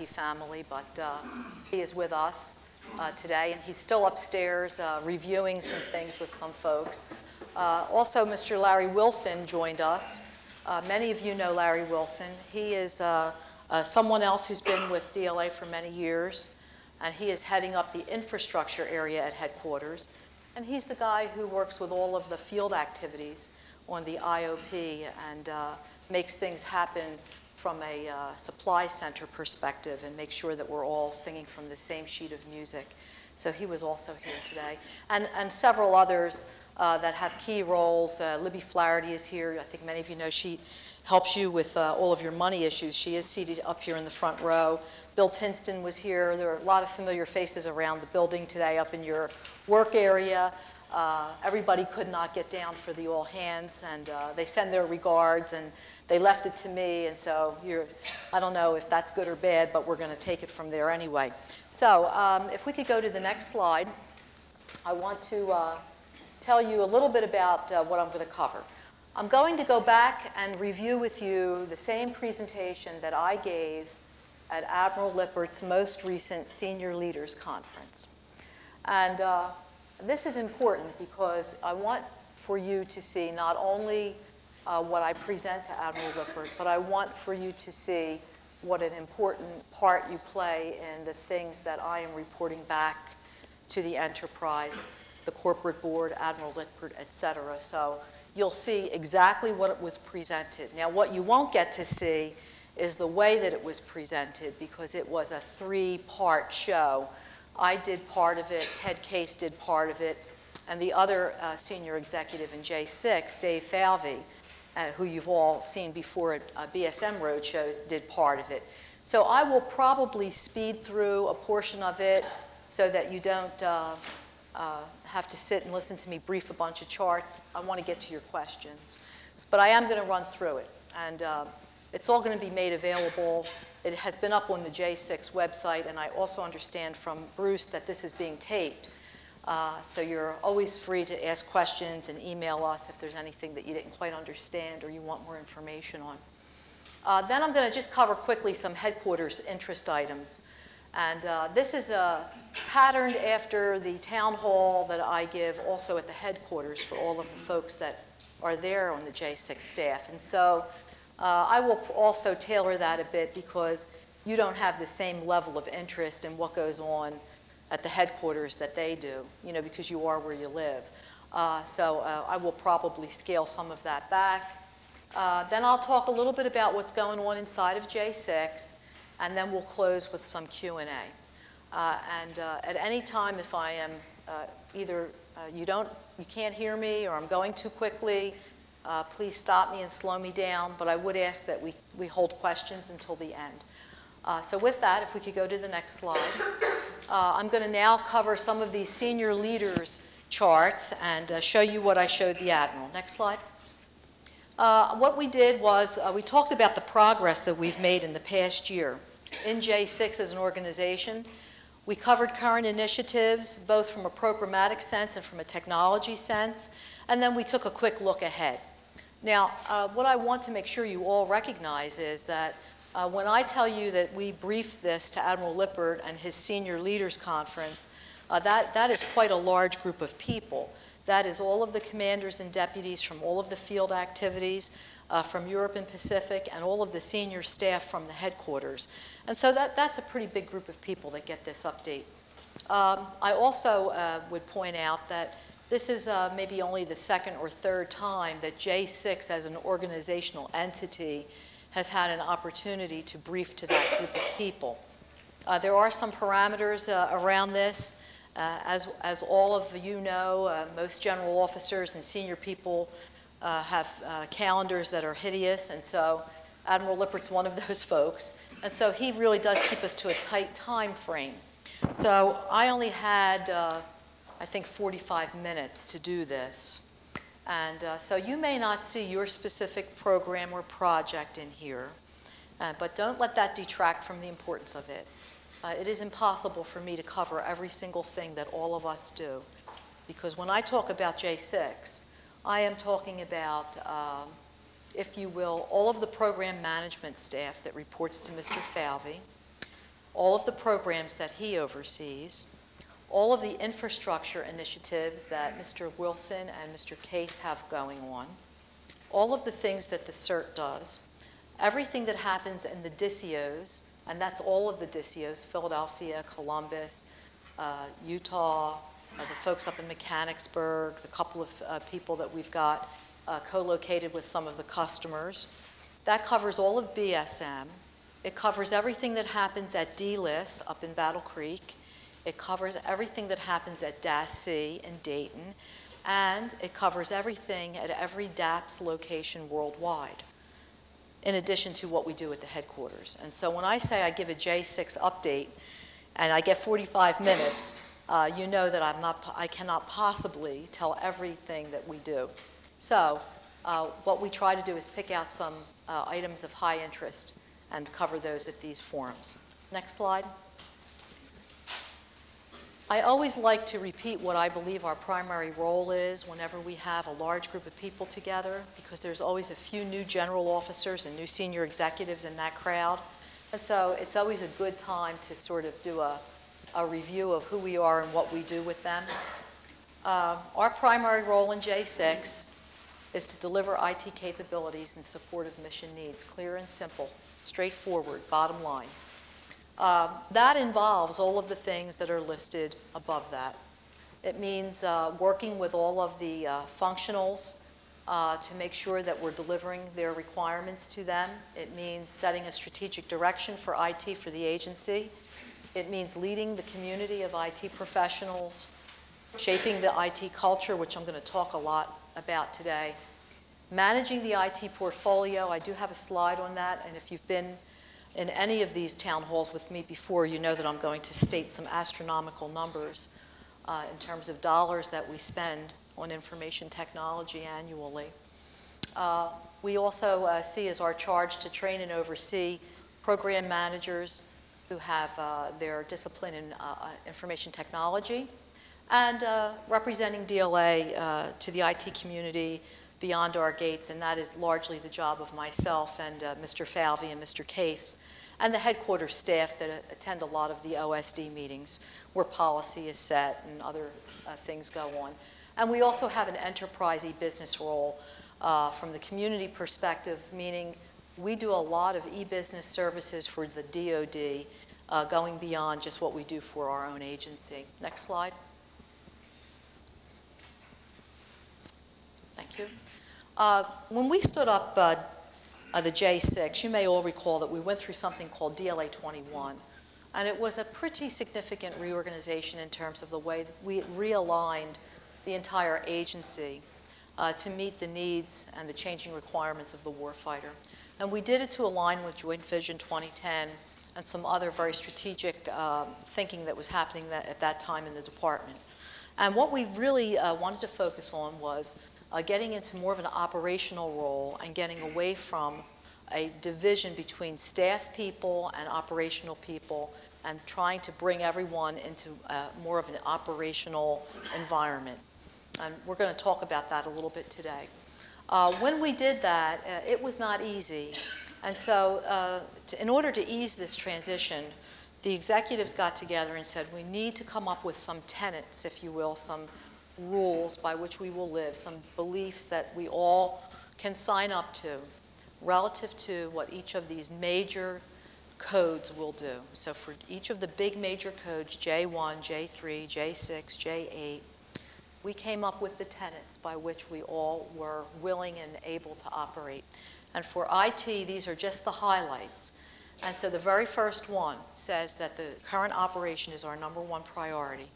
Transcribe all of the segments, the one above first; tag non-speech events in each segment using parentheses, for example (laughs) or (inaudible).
family, but uh, he is with us uh, today, and he's still upstairs uh, reviewing some things with some folks. Uh, also, Mr. Larry Wilson joined us. Uh, many of you know Larry Wilson. He is uh, someone else who's been with DLA for many years, and he is heading up the infrastructure area at headquarters. And he's the guy who works with all of the field activities on the IOP and makes things happen from a uh, supply center perspective and make sure that we're all singing from the same sheet of music. So he was also here today. And, and several others uh, that have key roles. Uh, Libby Flaherty is here. I think many of you know she helps you with uh, all of your money issues. She is seated up here in the front row. Bill Tinston was here. There are a lot of familiar faces around the building today up in your work area. Uh, everybody could not get down for the all hands, and uh, they send their regards, and they left it to me, and so you're, I don't know if that's good or bad, but we're going to take it from there anyway. So um, if we could go to the next slide, I want to uh, tell you a little bit about uh, what I'm going to cover. I'm going to go back and review with you the same presentation that I gave at Admiral Lippert's most recent Senior Leaders Conference. And uh, this is important because I want for you to see not only uh, what I present to Admiral Lippert, but I want for you to see what an important part you play in the things that I am reporting back to the enterprise, the corporate board, Admiral Lippert, et cetera. So you'll see exactly what it was presented. Now, what you won't get to see is the way that it was presented because it was a three-part show I did part of it, Ted Case did part of it, and the other uh, senior executive in J6, Dave Falvey, uh, who you've all seen before at uh, BSM Roadshows, did part of it. So I will probably speed through a portion of it so that you don't uh, uh, have to sit and listen to me brief a bunch of charts. I want to get to your questions. But I am going to run through it. And uh, it's all going to be made available it has been up on the J6 website, and I also understand from Bruce that this is being taped. Uh, so you're always free to ask questions and email us if there's anything that you didn't quite understand or you want more information on. Uh, then I'm going to just cover quickly some headquarters interest items. And uh, this is uh, patterned after the town hall that I give also at the headquarters for all of the folks that are there on the J6 staff. And so uh, I will also tailor that a bit because you don't have the same level of interest in what goes on at the headquarters that they do, you know, because you are where you live. Uh, so uh, I will probably scale some of that back. Uh, then I'll talk a little bit about what's going on inside of J6, and then we'll close with some Q&A. Uh, and uh, at any time, if I am either you don't, you can't hear me, or I'm going too quickly, uh, please stop me and slow me down, but I would ask that we, we hold questions until the end. Uh, so with that, if we could go to the next slide. Uh, I'm going to now cover some of these senior leaders charts and uh, show you what I showed the Admiral. Next slide. Uh, what we did was uh, we talked about the progress that we've made in the past year in J6 as an organization. We covered current initiatives, both from a programmatic sense and from a technology sense, and then we took a quick look ahead. Now, uh, what I want to make sure you all recognize is that uh, when I tell you that we briefed this to Admiral Lippert and his senior leaders conference, uh, that, that is quite a large group of people. That is all of the commanders and deputies from all of the field activities uh, from Europe and Pacific and all of the senior staff from the headquarters. And so that, that's a pretty big group of people that get this update. Um, I also uh, would point out that this is uh, maybe only the second or third time that J6 as an organizational entity has had an opportunity to brief to that group of people. Uh, there are some parameters uh, around this. Uh, as, as all of you know, uh, most general officers and senior people uh, have calendars that are hideous, and so Admiral Lippert's one of (laughs) those folks. And so he really does keep us to a tight time frame. So I only had I think, 45 minutes to do this. And uh, so you may not see your specific program or project in here, uh, but don't let that detract from the importance of it. Uh, it is impossible for me to cover every single thing that all of us do. Because when I talk about J6, I am talking about, um, if you will, all of the program management staff that reports to Mr. Falvey, all of the programs that he oversees, all of the infrastructure initiatives that Mr. Wilson and Mr. Case have going on, all of the things that the CERT does, everything that happens in the DISIOs, and that's all of the DISIOs, Philadelphia, Columbus, uh, Utah, uh, the folks up in Mechanicsburg, the couple of uh, people that we've got uh, co-located with some of the customers. That covers all of BSM. It covers everything that happens at DLIS up in Battle Creek. It covers everything that happens at DASC in Dayton. And it covers everything at every DAPS location worldwide, in addition to what we do at the headquarters. And so when I say I give a J6 update and I get 45 minutes, uh, you know that I'm not, I cannot possibly tell everything that we do. So uh, what we try to do is pick out some uh, items of high interest and cover those at these forums. Next slide. I always like to repeat what I believe our primary role is whenever we have a large group of people together because there's always a few new general officers and new senior executives in that crowd. And so it's always a good time to sort of do a, a review of who we are and what we do with them. Uh, our primary role in J6 is to deliver IT capabilities in support of mission needs, clear and simple, straightforward, bottom line. Um, that involves all of the things that are listed above that. It means uh, working with all of the uh, functionals uh, to make sure that we're delivering their requirements to them. It means setting a strategic direction for IT for the agency. It means leading the community of IT professionals, shaping the IT culture, which I'm going to talk a lot about today. Managing the IT portfolio, I do have a slide on that, and if you've been in any of these town halls with me before, you know that I'm going to state some astronomical numbers uh, in terms of dollars that we spend on information technology annually. Uh, we also uh, see as our charge to train and oversee program managers who have uh, their discipline in uh, uh, information technology and representing DLA to the IT community beyond our gates, and that is largely the job of myself and uh, Mr. Falvey and Mr. Case, and the headquarters staff that uh, attend a lot of the OSD meetings where policy is set and other uh, things go on. And we also have an enterprise e-business role uh, from the community perspective, meaning we do a lot of e-business services for the DoD, uh, going beyond just what we do for our own agency. Next slide. Thank you. Uh, when we stood up uh, uh, the J6, you may all recall that we went through something called DLA 21. And it was a pretty significant reorganization in terms of the way we realigned the entire agency uh, to meet the needs and the changing requirements of the warfighter. And we did it to align with Joint Vision 2010 and some other very strategic um, thinking that was happening that, at that time in the department. And what we really uh, wanted to focus on was uh, getting into more of an operational role and getting away from a division between staff people and operational people and trying to bring everyone into uh, more of an operational environment. And we're going to talk about that a little bit today. Uh, when we did that, uh, it was not easy. And so uh, to, in order to ease this transition, the executives got together and said, we need to come up with some tenets, if you will, some rules by which we will live, some beliefs that we all can sign up to relative to what each of these major codes will do. So for each of the big major codes, J1, J3, J6, J8, we came up with the tenets by which we all were willing and able to operate. And for IT, these are just the highlights. And so the very first one says that the current operation is our number one priority.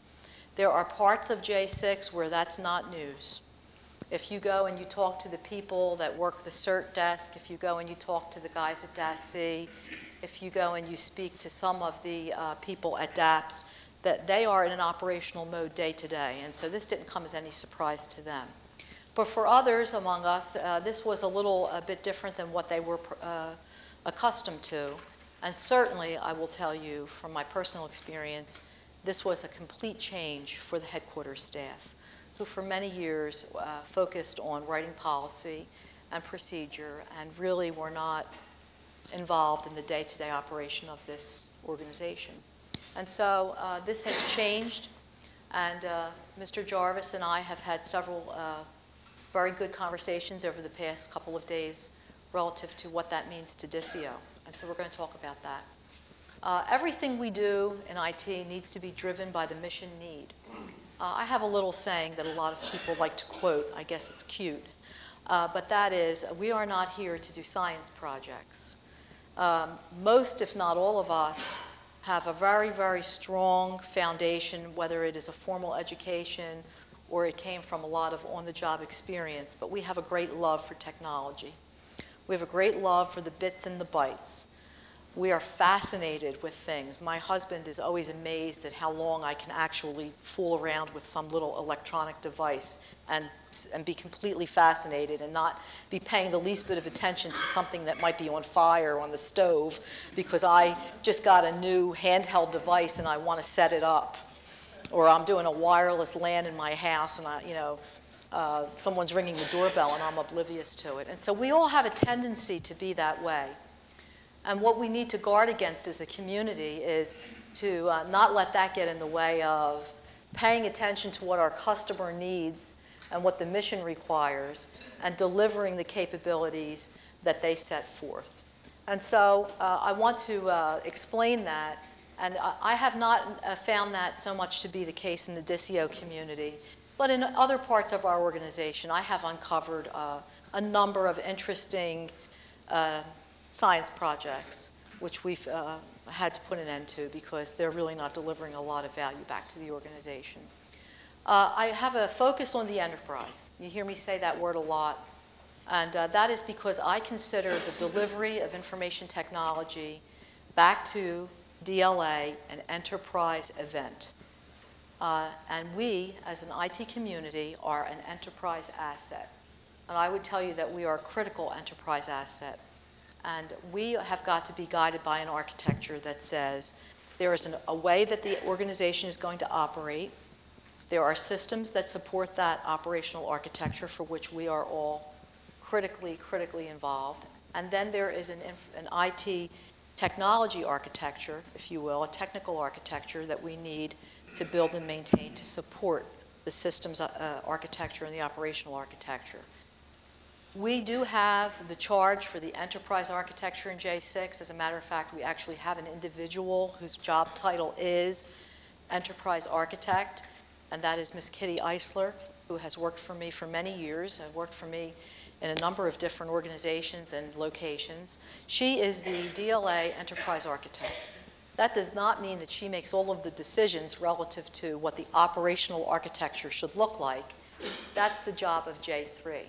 There are parts of J6 where that's not news. If you go and you talk to the people that work the CERT desk, if you go and you talk to the guys at DASC, if you go and you speak to some of the uh, people at DAPS, that they are in an operational mode day to day. And so this didn't come as any surprise to them. But for others among us, uh, this was a little a bit different than what they were uh, accustomed to. And certainly, I will tell you from my personal experience, this was a complete change for the headquarters staff, who for many years uh, focused on writing policy and procedure and really were not involved in the day-to-day operation of this organization. And so uh, this has changed, and uh, Mr. Jarvis and I have had several uh, very good conversations over the past couple of days relative to what that means to DISIO. And so we're going to talk about that. Uh, everything we do in IT needs to be driven by the mission need. Uh, I have a little saying that a lot of people like to quote. I guess it's cute. Uh, but that is, we are not here to do science projects. Um, most, if not all of us, have a very, very strong foundation, whether it is a formal education or it came from a lot of on-the-job experience, but we have a great love for technology. We have a great love for the bits and the bytes. We are fascinated with things. My husband is always amazed at how long I can actually fool around with some little electronic device and, and be completely fascinated and not be paying the least bit of attention to something that might be on fire on the stove because I just got a new handheld device and I want to set it up. Or I'm doing a wireless LAN in my house and I, you know, uh, someone's ringing the doorbell and I'm oblivious to it. And so we all have a tendency to be that way. And what we need to guard against as a community is to uh, not let that get in the way of paying attention to what our customer needs and what the mission requires and delivering the capabilities that they set forth. And so uh, I want to uh, explain that. And I have not uh, found that so much to be the case in the DISIO community. But in other parts of our organization, I have uncovered uh, a number of interesting uh, science projects, which we've uh, had to put an end to because they're really not delivering a lot of value back to the organization. Uh, I have a focus on the enterprise. You hear me say that word a lot. And uh, that is because I consider the delivery of information technology back to DLA an enterprise event. Uh, and we, as an IT community, are an enterprise asset. And I would tell you that we are a critical enterprise asset. And we have got to be guided by an architecture that says there is an, a way that the organization is going to operate. There are systems that support that operational architecture for which we are all critically, critically involved. And then there is an, an IT technology architecture, if you will, a technical architecture that we need to build and maintain to support the systems uh, architecture and the operational architecture. We do have the charge for the enterprise architecture in J6. As a matter of fact, we actually have an individual whose job title is enterprise architect, and that is Ms. Kitty Eisler, who has worked for me for many years, and worked for me in a number of different organizations and locations. She is the DLA enterprise architect. That does not mean that she makes all of the decisions relative to what the operational architecture should look like. That's the job of J3.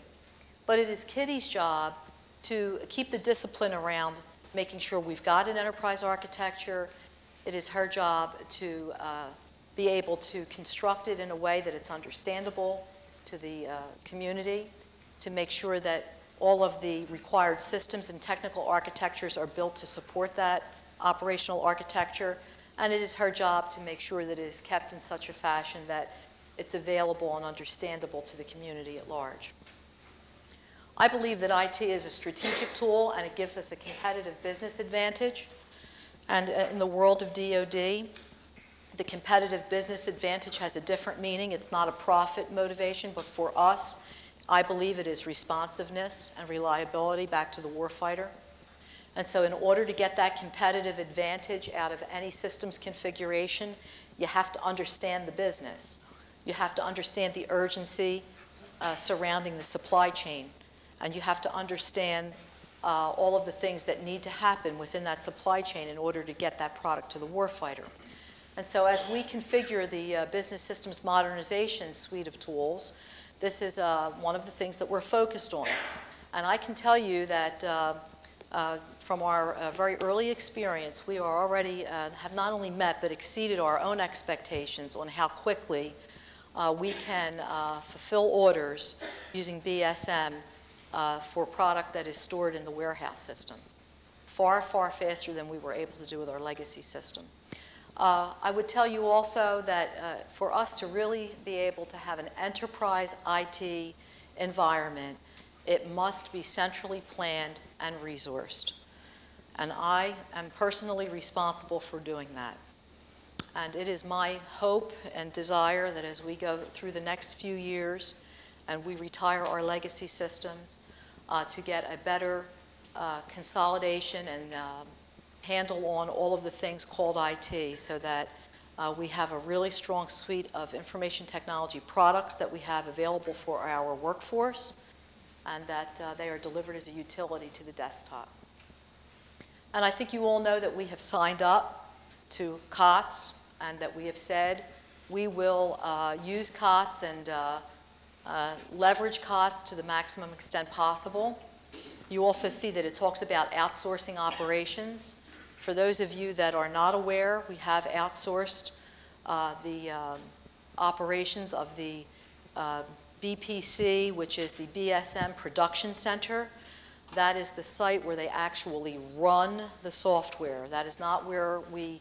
But it is Kitty's job to keep the discipline around making sure we've got an enterprise architecture. It is her job to uh, be able to construct it in a way that it's understandable to the uh, community, to make sure that all of the required systems and technical architectures are built to support that operational architecture. And it is her job to make sure that it is kept in such a fashion that it's available and understandable to the community at large. I believe that IT is a strategic tool and it gives us a competitive business advantage. And uh, in the world of DoD, the competitive business advantage has a different meaning. It's not a profit motivation, but for us, I believe it is responsiveness and reliability back to the warfighter. And so in order to get that competitive advantage out of any systems configuration, you have to understand the business. You have to understand the urgency uh, surrounding the supply chain and you have to understand uh, all of the things that need to happen within that supply chain in order to get that product to the warfighter. And so as we configure the uh, business systems modernization suite of tools, this is uh, one of the things that we're focused on. And I can tell you that uh, uh, from our uh, very early experience, we are already have not only met but exceeded our own expectations on how quickly we can fulfill orders using BSM uh, for product that is stored in the warehouse system. Far, far faster than we were able to do with our legacy system. Uh, I would tell you also that uh, for us to really be able to have an enterprise IT environment, it must be centrally planned and resourced. And I am personally responsible for doing that. And it is my hope and desire that as we go through the next few years and we retire our legacy systems, uh, to get a better uh, consolidation and uh, handle on all of the things called IT so that uh, we have a really strong suite of information technology products that we have available for our workforce and that uh, they are delivered as a utility to the desktop. And I think you all know that we have signed up to COTS and that we have said we will uh, use COTS and uh, leverage COTS to the maximum extent possible. You also see that it talks about outsourcing operations. For those of you that are not aware, we have outsourced uh, the um, operations of the uh, BPC, which is the BSM Production Center. That is the site where they actually run the software. That is not where we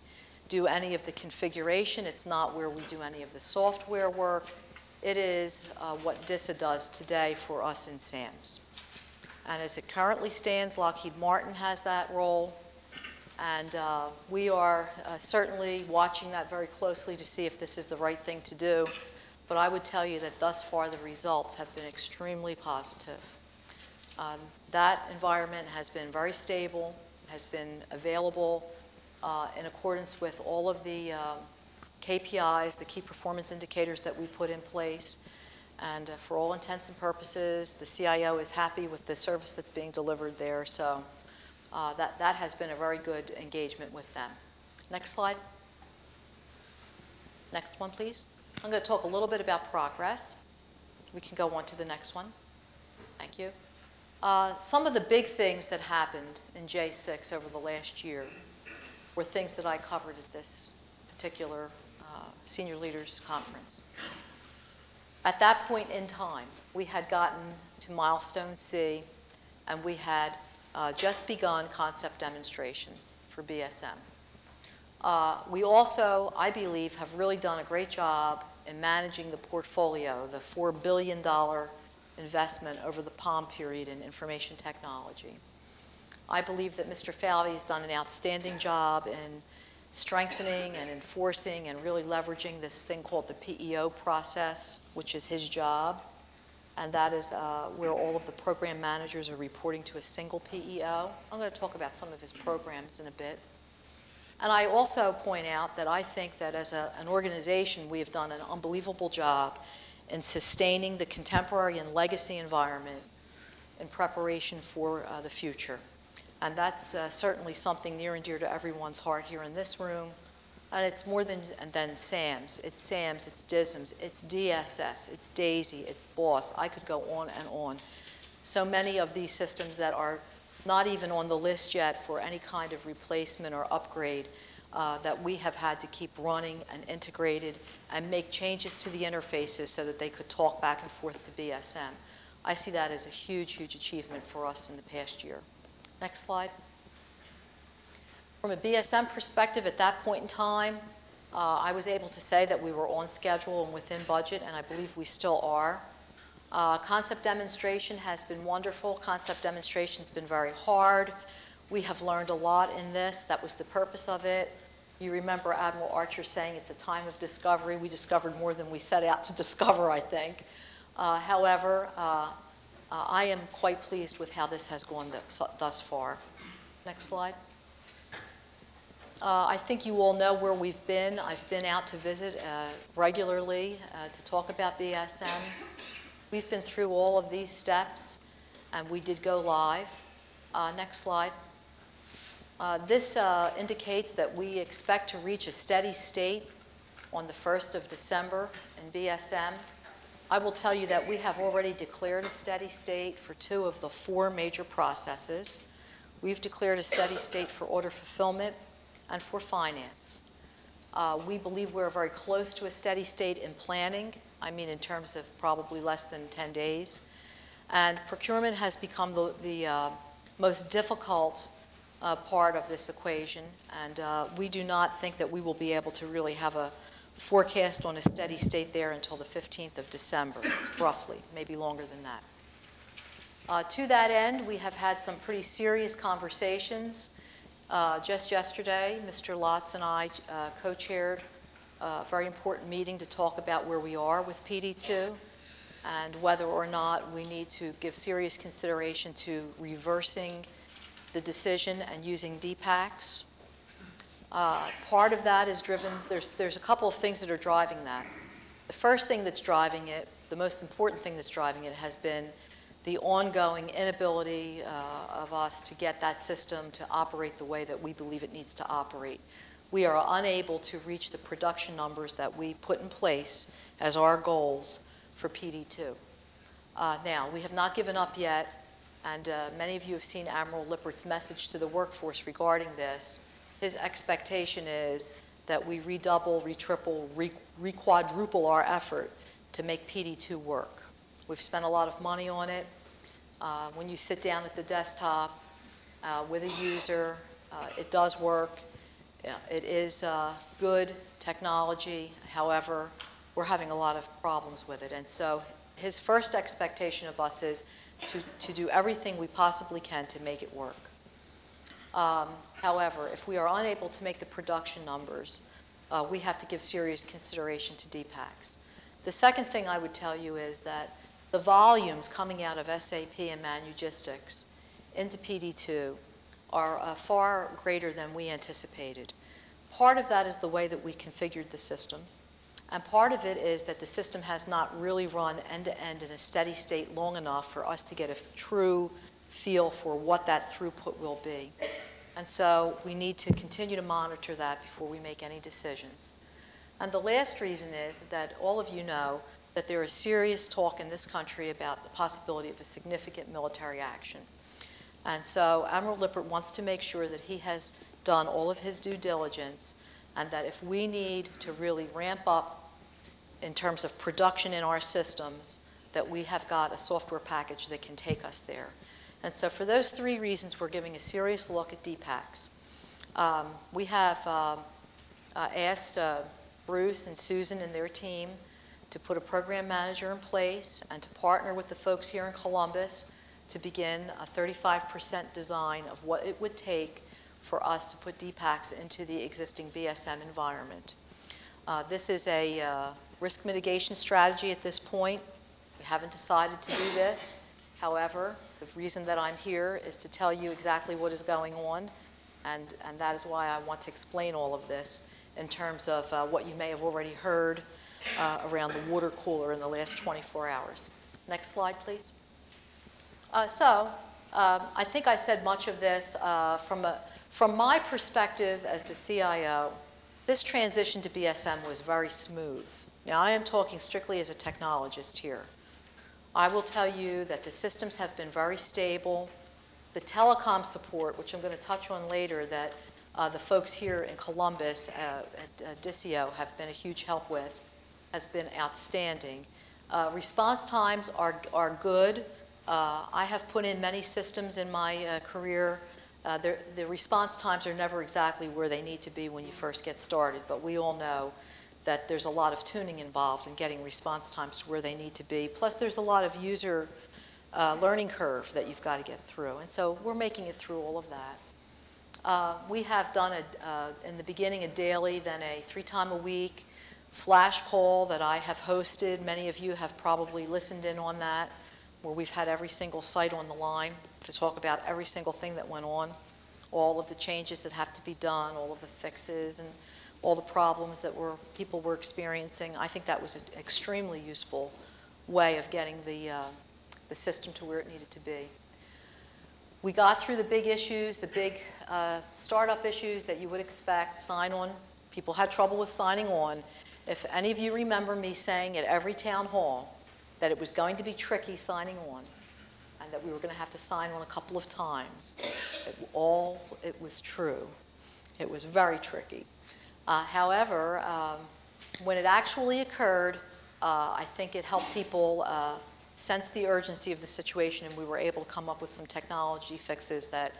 do any of the configuration. It's not where we do any of the software work. It is uh, what DISA does today for us in SAMS. And as it currently stands, Lockheed Martin has that role. And uh, we are uh, certainly watching that very closely to see if this is the right thing to do. But I would tell you that thus far the results have been extremely positive. Um, that environment has been very stable, has been available uh, in accordance with all of the uh, KPIs, the key performance indicators that we put in place. And uh, for all intents and purposes, the CIO is happy with the service that's being delivered there. So uh, that, that has been a very good engagement with them. Next slide. Next one, please. I'm going to talk a little bit about progress. We can go on to the next one. Thank you. Uh, some of the big things that happened in J6 over the last year were things that I covered at this particular uh, senior leaders conference. At that point in time, we had gotten to milestone C and we had uh, just begun concept demonstration for BSM. Uh, we also, I believe, have really done a great job in managing the portfolio, the $4 billion investment over the POM period in information technology. I believe that Mr. Falvey has done an outstanding job in strengthening and enforcing and really leveraging this thing called the PEO process, which is his job. And that is uh, where all of the program managers are reporting to a single PEO. I'm going to talk about some of his programs in a bit. And I also point out that I think that as a, an organization, we have done an unbelievable job in sustaining the contemporary and legacy environment in preparation for uh, the future. And that's uh, certainly something near and dear to everyone's heart here in this room. And it's more than, and than SAMS. It's SAMS, it's DISMS, it's DSS, it's DAISY, it's BOSS. I could go on and on. So many of these systems that are not even on the list yet for any kind of replacement or upgrade uh, that we have had to keep running and integrated and make changes to the interfaces so that they could talk back and forth to BSM. I see that as a huge, huge achievement for us in the past year. Next slide. From a BSM perspective, at that point in time, uh, I was able to say that we were on schedule and within budget, and I believe we still are. Uh, concept demonstration has been wonderful. Concept demonstration has been very hard. We have learned a lot in this. That was the purpose of it. You remember Admiral Archer saying it's a time of discovery. We discovered more than we set out to (laughs) discover, I think. Uh, however, uh, uh, I am quite pleased with how this has gone th thus far. Next slide. Uh, I think you all know where we've been. I've been out to visit uh, regularly uh, to talk about BSM. We've been through all of these steps, and we did go live. Uh, next slide. Uh, this indicates that we expect to reach a steady state on the 1st of December in BSM. I will tell you that we have already declared a steady state for two of the four major processes. We've declared a steady state for order fulfillment and for finance. Uh, we believe we're very close to a steady state in planning, I mean in terms of probably less than 10 days. And procurement has become the, the uh, most difficult uh, part of this equation, and uh, we do not think that we will be able to really have a forecast on a steady state there until the 15th of December, roughly, maybe longer than that. Uh, to that end, we have had some pretty serious conversations Uh, Just yesterday, Mr. Lotz and I uh, co-chaired a very important meeting to talk about where we are with PD2 and whether or not we need to give serious consideration to reversing the decision and using DPACs. Uh, Part of that is driven, there's, there's a couple of things that are driving that. The first thing that's driving it, the most important thing that's driving it, has been the ongoing inability uh, of us to get that system to operate the way that we believe it needs to operate. We are unable to reach the production numbers that we put in place as our goals for PD2. Uh, Now, we have not given up yet, and uh, many of you have seen Admiral Lippert's message to the workforce regarding this. His expectation is that we redouble, retriple, re- requadruple our effort to make PD2 work. We've spent a lot of money on it. Uh, When you sit down at the desktop uh, with a user, uh, it does work. It is uh, good technology, however, we're having a lot of problems with it. And so his first expectation of us is to, to do everything we possibly can to make it work. Um, However, if we are unable to make the production numbers, uh, we have to give serious consideration to DPACs. The second thing I would tell you is that the volumes coming out of SAP and Manugistics into PD2 are uh, far greater than we anticipated. Part of that is the way that we configured the system, and part of it is that the system has not really run end-to-end in a steady state long enough for us to get a true feel for what that throughput will be. And so we need to continue to monitor that before we make any decisions. And the last reason is that all of you know that there is serious talk in this country about the possibility of a significant military action. And so Admiral Lippert wants to make sure that he has done all of his due diligence and that if we need to really ramp up in terms of production in our systems, that we have got a software package that can take us there. And so for those three reasons, we're giving a serious look at DPACs. Um, we have um, uh, asked uh, Bruce and Susan and their team to put a program manager in place and to partner with the folks here in Columbus to begin a 35% design of what it would take for us to put DPACs into the existing BSM environment. Uh, This is a uh, risk mitigation strategy at this point. We haven't decided to do this. However, the reason that I'm here is to tell you exactly what is going on, and, and that is why I want to explain all of this in terms of uh, what you may have already heard uh, around the water cooler in the last 24 hours. Next slide, please. Uh, so, um, I think I said much of this uh, from, a, from my perspective as the CIO. This transition to BSM was very smooth. Now, I am talking strictly as a technologist here. I will tell you that the systems have been very stable. The telecom support, which I'm going to touch on later, that uh, the folks here in Columbus uh, at uh, have been a huge help with, has been outstanding. Uh, response times are, are good. Uh, I have put in many systems in my uh, career. Uh, the response times are never exactly where they need to be when you first get started, but we all know that there's a lot of tuning involved in getting response times to where they need to be. Plus, there's a lot of user uh, learning curve that you've got to get through. And so we're making it through all of that. Uh, we have done, a, uh, in the beginning, a daily, then a three time a week flash call that I have hosted. Many of you have probably listened in on that, where we've had every single site on the line to talk about every single thing that went on, all of the changes that have to be done, all of the fixes, and all the problems that were, people were experiencing. I think that was an extremely useful way of getting the, uh, the system to where it needed to be. We got through the big issues, the big uh, startup issues that you would expect, sign on. People had trouble with signing on. If any of you remember me saying at every town hall that it was going to be tricky signing on and that we were going to have to sign on a couple of times, it, all it was true. It was very tricky. Uh, however, um, when it actually occurred, uh, I think it helped people uh, sense the urgency of the situation, and we were able to come up with some technology fixes that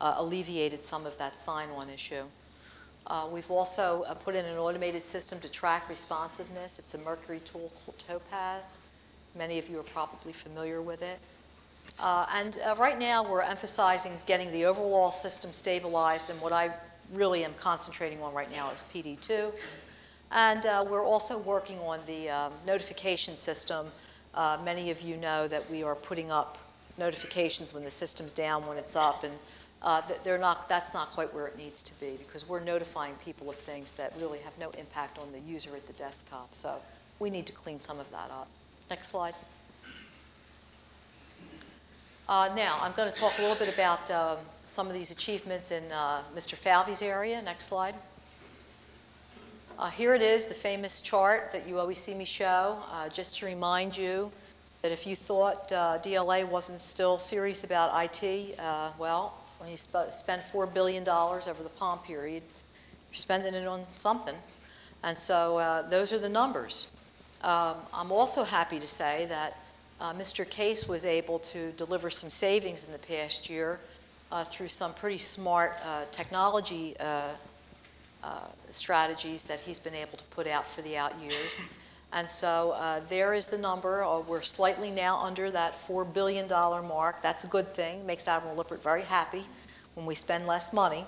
uh, alleviated some of that sign-on issue. Uh, we've also uh, put in an automated system to track responsiveness. It's a Mercury tool called Topaz. Many of you are probably familiar with it. Uh, And uh, right now, we're emphasizing getting the overall system stabilized, and what I really am concentrating on right now is PD2. And uh, we're also working on the um, notification system. Uh, Many of you know that we are putting up notifications when the system's down, when it's up, and uh, they're not, that's not quite where it needs to be, because we're notifying people of things that really have no impact on the user at the desktop. So we need to clean some of that up. Next slide. Uh, Now, I'm going to talk a little bit about um, some of these achievements in uh, Mr. Falvey's area. Next slide. Uh, Here it is, the famous chart that you always see me show, uh, just to remind you that if you thought uh, DLA wasn't still serious about IT, uh, well, when you sp- spend $4 billion over the POM period, you're spending it on something. And so those are the numbers. Um, I'm also happy to say that uh, Mr. Case was able to deliver some savings in the past year uh, through some pretty smart uh, technology uh, uh, strategies that he's been able to put out for the out years. And so uh, there is the number. We're slightly now under that $4 billion mark. That's a good thing. Makes Admiral Lippert very happy when we spend less money.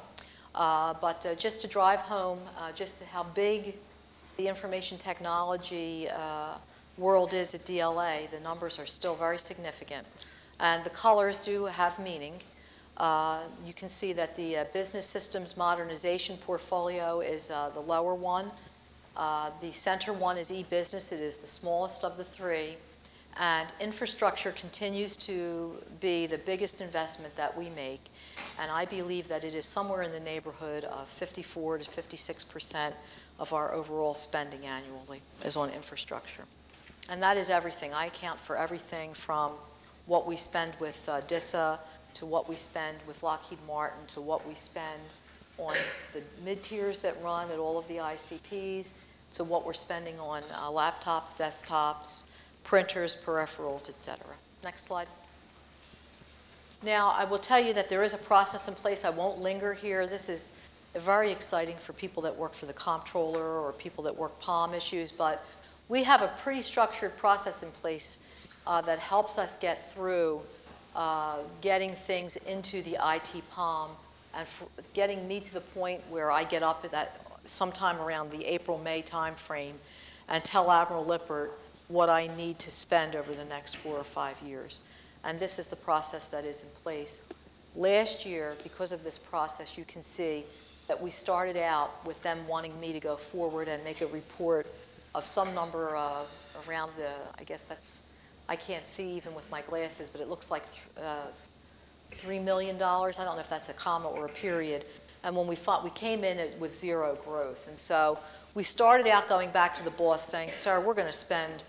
But just to drive home just how big the information technology world is at DLA, the numbers are still very significant. And the colors do have meaning. Uh, You can see that the uh, business systems modernization portfolio is uh, the lower one. Uh, The center one is e-business. It is the smallest of the three. And infrastructure continues to be the biggest investment that we make. And I believe that it is somewhere in the neighborhood of 54 to 56 percent of our overall spending annually is on infrastructure. And that is everything. I account for everything from what we spend with uh, DISA to what we spend with Lockheed Martin to what we spend on the mid-tiers that run at all of the ICPs to what we're spending on uh, laptops, desktops, printers, peripherals, et cetera. Next slide. Now, I will tell you that there is a process in place. I won't linger here. This is very exciting for people that work for the comptroller or people that work POM issues, but we have a pretty structured process in place uh, that helps us get through uh, getting things into the IT POM and getting me to the point where I get up at that sometime around the April-May timeframe and tell Admiral Lippert what I need to spend over the next four or five years. And this is the process that is in place. Last year, because of this process, you can see that we started out with them wanting me to go forward and make a report of some number uh, around the, I guess that's, I can't see even with my glasses, but it looks like uh, $3 million. I don't know if that's a comma or a period. And when we fought, we came in with zero growth. And so we started out going back to the boss saying, sir, we're going to spend,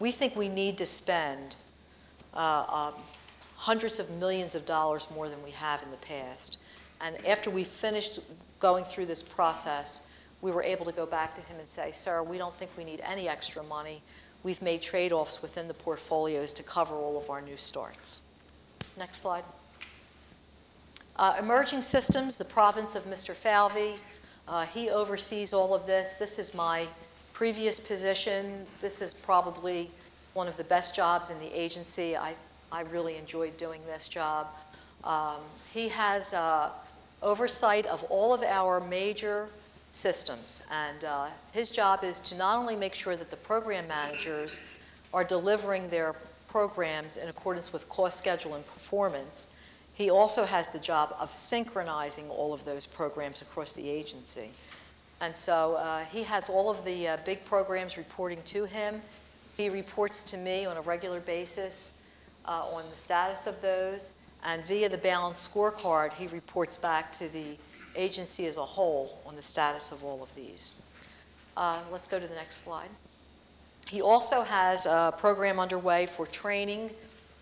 we think we need to spend uh, um, hundreds of millions of dollars more than we have in the past. And after we finished going through this process, we were able to go back to him and say, sir, we don't think we need any extra money. We've made trade-offs within the portfolios to cover all of our new starts. Next slide. Uh, Emerging systems, the province of Mr. Falvey. Uh, He oversees all of this. This is my previous position. This is probably one of the best jobs in the agency. I, I really enjoyed doing this job. Um, He has uh, oversight of all of our major systems, and uh, his job is to not only make sure that the program managers are delivering their programs in accordance with cost, schedule, and performance, he also has the job of synchronizing all of those programs across the agency. And so uh, he has all of the uh, big programs reporting to him. He reports to me on a regular basis uh, on the status of those. And via the balanced scorecard, he reports back to the agency as a whole on the status of all of these. Uh, let's go to the next slide. He also has a program underway for training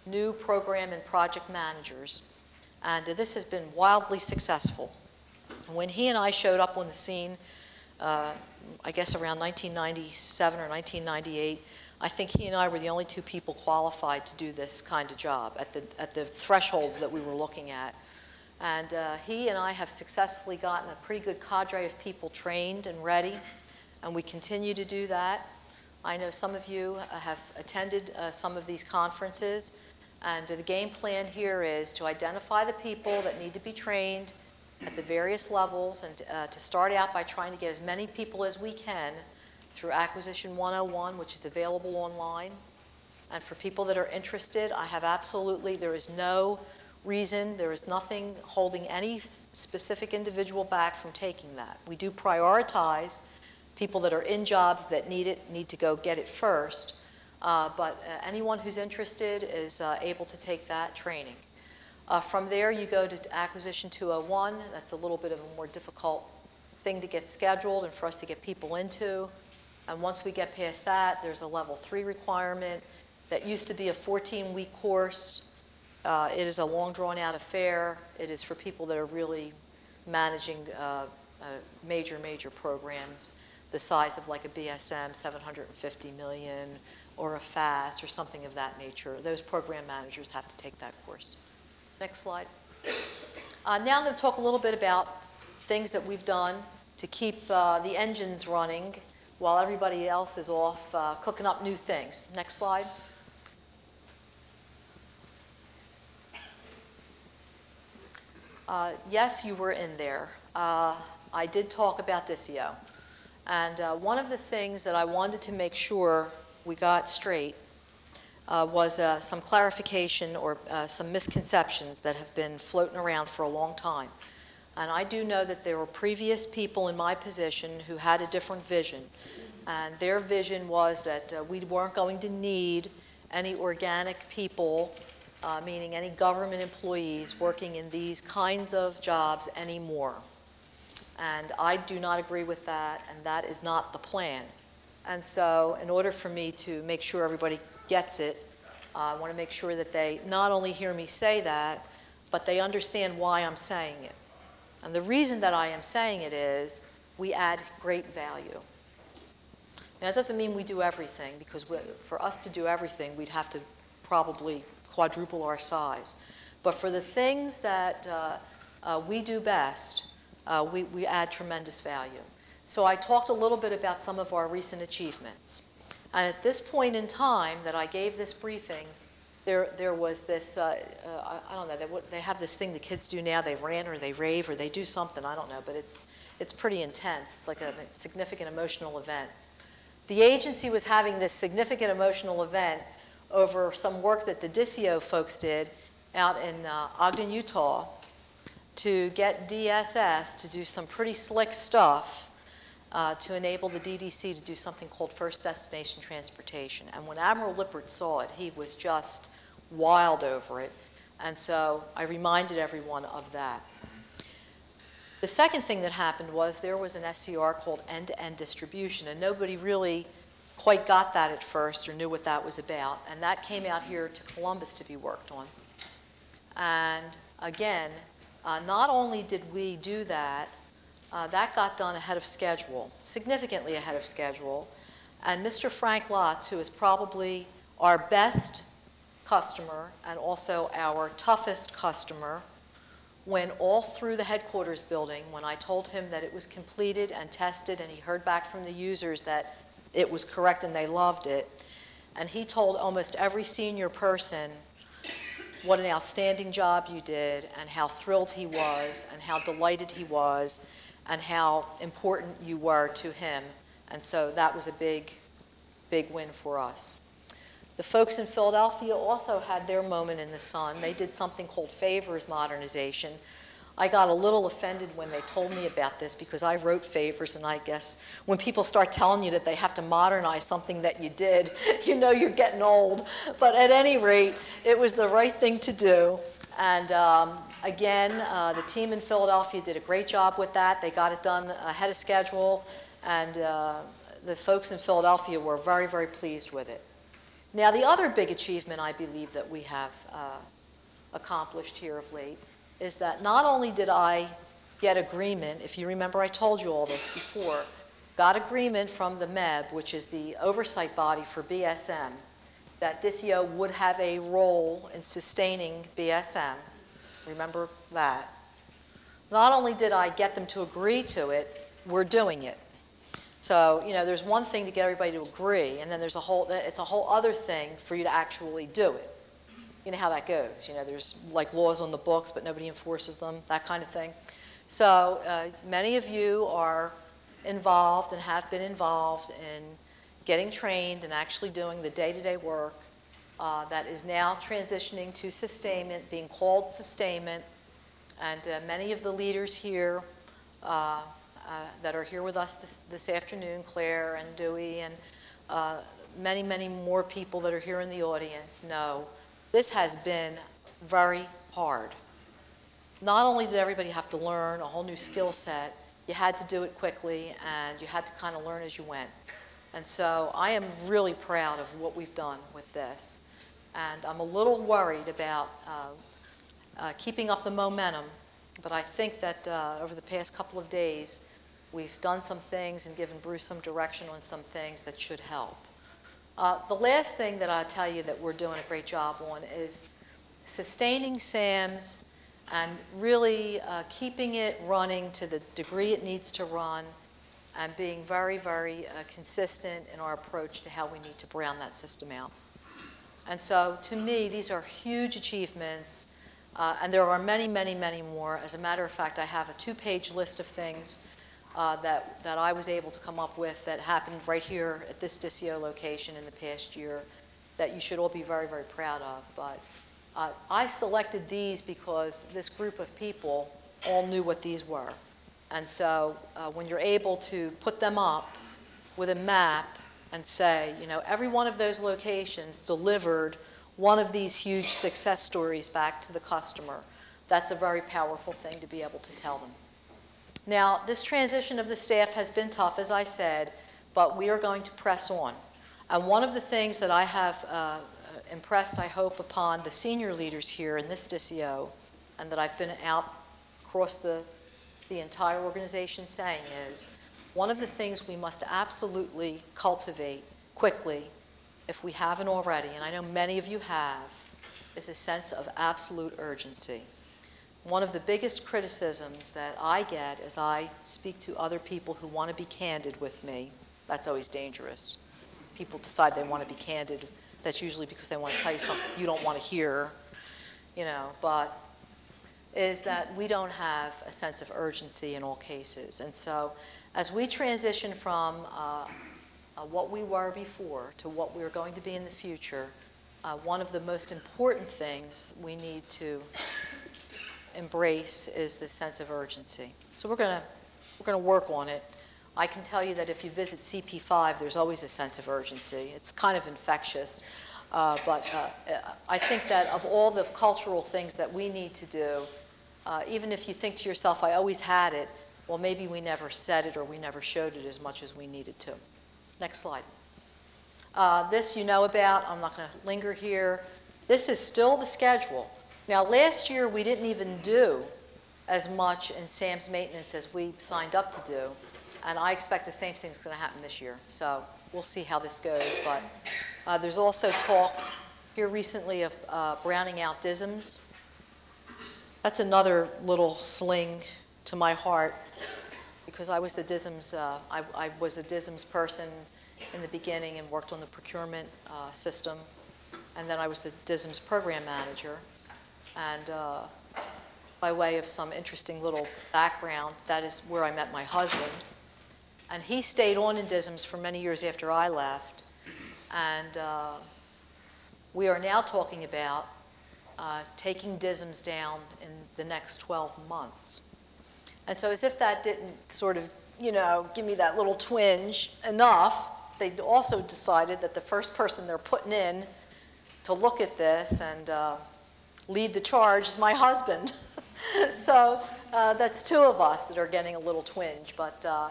new program and project managers, and this has been wildly successful. When he and I showed up on the scene, uh, I guess around 1997 or 1998, I think he and I were the only two people qualified to do this kind of job at the, at the thresholds that we were looking at. And uh, he and I have successfully gotten a pretty good cadre of people trained and ready, and we continue to do that. I know some of you uh, have attended uh, some of these conferences, And the game plan here is to identify the people that need to be trained at the various levels and uh, to start out by trying to get as many people as we can through Acquisition 101, which is available online. And for people that are interested, I have absolutely, there is no reason, there is nothing holding any specific individual back from taking that. We do prioritize people that are in jobs that need it, need to go get it first. Uh, but uh, anyone who's interested is uh, able to take that training. Uh, from there, you go to Acquisition 201. That's a little bit of a more difficult thing to get scheduled and for us to get people into. And once we get past that, there's a level three requirement that used to be a 14-week course. Uh, it is a long, drawn-out affair. It is for people that are really managing uh, major, major programs the size of like a BSM, 750 million, or a FAST, or something of that nature. Those program managers have to take that course. Next slide. Uh, now I'm going to talk a little bit about things that we've done to keep uh, the engines running while everybody else is off uh, cooking up new things. Next slide. Uh, yes, you were in there. Uh, I did talk about DISIO. And uh, one of the things that I wanted to make sure we got straight uh, was uh, some clarification or some misconceptions that have been floating around for a long time. And I do know that there were previous people in my position who had a different vision. And their vision was that we weren't going to need any organic people, uh, meaning any government employees, working in these kinds of jobs anymore. And I do not agree with that, and that is not the plan. And so, in order for me to make sure everybody gets it, uh, I want to make sure that they not only hear me say that, but they understand why I'm saying it. And the reason that I am saying it is we add great value. Now, it doesn't mean we do everything, because for us to do everything, we'd have to probably quadruple our size. But for the things that uh, uh, we do best, uh, we, we add tremendous value. So I talked a little bit about some of our recent achievements. And at this point in time that I gave this briefing, there, there was this, uh, uh, I don't know, they, they have this thing the kids do now, they rant or they rave or they do something, I don't know, but it's, it's pretty intense. It's like a significant emotional event. The agency was having this significant emotional event over some work that the DISIO folks did out in uh, Ogden, Utah, to get DSS to do some pretty slick stuff uh, to enable the DDC to do something called first destination transportation. And when Admiral Lippert saw it, he was just wild over it. And so I reminded everyone of that. The second thing that happened was there was an SCR called end-to-end -end distribution, and nobody really quite got that at first or knew what that was about. And that came out here to Columbus to be worked on. And again, uh, not only did we do that, uh, that got done ahead of schedule, significantly ahead of schedule. And Mr. Frank Lotts, who is probably our best customer and also our toughest customer, went all through the headquarters building when I told him that it was completed and tested and he heard back from the users that it was correct and they loved it. And he told almost every senior person what an outstanding job you did and how thrilled he was and how delighted he was and how important you were to him. And so that was a big, big win for us. The folks in Philadelphia also had their moment in the sun. They did something called favors modernization, I got a little offended when they told me about this because I wrote favors, and I guess when people start telling you that they have to modernize something that you did, (laughs) you know you're getting old. But at any rate, it was the right thing to do. And um, again, uh, the team in Philadelphia did a great job with that. They got it done ahead of schedule, and uh, the folks in Philadelphia were very, very pleased with it. Now, the other big achievement I believe that we have uh, accomplished here of late is that not only did I get agreement, if you remember I told you all this before, got agreement from the MEB, which is the oversight body for BSM, that DISIO would have a role in sustaining BSM. Remember that. Not only did I get them to agree to it, we're doing it. So, you know, there's one thing to get everybody to agree, and then there's a whole, it's a whole other thing for you to actually do it. You know how that goes. You know, there's like laws on the books, but nobody enforces them, that kind of thing. So uh, many of you are involved and have been involved in getting trained and actually doing the day-to-day work uh, that is now transitioning to sustainment, being called sustainment. And uh, many of the leaders here uh, uh, that are here with us this, this afternoon, Claire and Dewey, and uh, many, many more people that are here in the audience know this has been very hard. Not only did everybody have to learn a whole new skill set, you had to do it quickly and you had to kind of learn as you went. And so I am really proud of what we've done with this. And I'm a little worried about uh, uh, keeping up the momentum, but I think that uh, over the past couple of days, we've done some things and given Bruce some direction on some things that should help. Uh, the last thing that I'll tell you that we're doing a great job on is sustaining SAMMS and really uh, keeping it running to the degree it needs to run and being very, very uh, consistent in our approach to how we need to brown that system out. And so to me, these are huge achievements, uh, and there are many, many, many more. As a matter of fact, I have a two-page list of things uh, that, that I was able to come up with that happened right here at this DISIO location in the past year that you should all be very, very proud of. But uh, I selected these because this group of people all knew what these were. And so uh, when you're able to put them up with a map and say, you know, every one of those locations delivered one of these huge success stories back to the customer, that's a very powerful thing to be able to tell them. Now, this transition of the staff has been tough, as I said, but we are going to press on. And one of the things that I have uh, impressed, I hope, upon the senior leaders here in this DCO, and that I've been out across the, the entire organization saying is, one of the things we must absolutely cultivate quickly, if we haven't already, and I know many of you have, is a sense of absolute urgency. One of the biggest criticisms that I get as I speak to other people who want to be candid with me, that's always dangerous. People decide they want to be candid that's usually because they want to tell you something you don't want to hear, you know, but is that we don't have a sense of urgency in all cases. And so as we transition from uh, uh, what we were before to what we're going to be in the future, uh, one of the most important things we need to embrace is the sense of urgency. So we're going to we're going to work on it. I can tell you that if you visit CP5, there's always a sense of urgency. It's kind of infectious. Uh, but uh, I think that of all the cultural things that we need to do, uh, even if you think to yourself, I always had it, well, maybe we never said it or we never showed it as much as we needed to. Next slide. Uh, this you know about. I'm not going to linger here. This is still the schedule. Now, last year we didn't even do as much in SAMMS maintenance as we signed up to do. And I expect the same thing is going to happen this year. So we'll see how this goes. But uh, there's also talk here recently of uh, browning out DISMS. That's another little sling to my heart because I was the DISMS, uh, I, I, was a DISMS person in the beginning and worked on the procurement uh, system. And then I was the DISMs program manager. And uh, by way of some interesting little background, that is where I met my husband. And he stayed on in DISMS for many years after I left. And uh, we are now talking about uh, taking DISMS down in the next 12 months. And so as if that didn't sort of, you know, give me that little twinge enough, they also decided that the first person they're putting in to look at this and uh, lead the charge is my husband. (laughs) so uh, that's two of us that are getting a little twinge. But uh,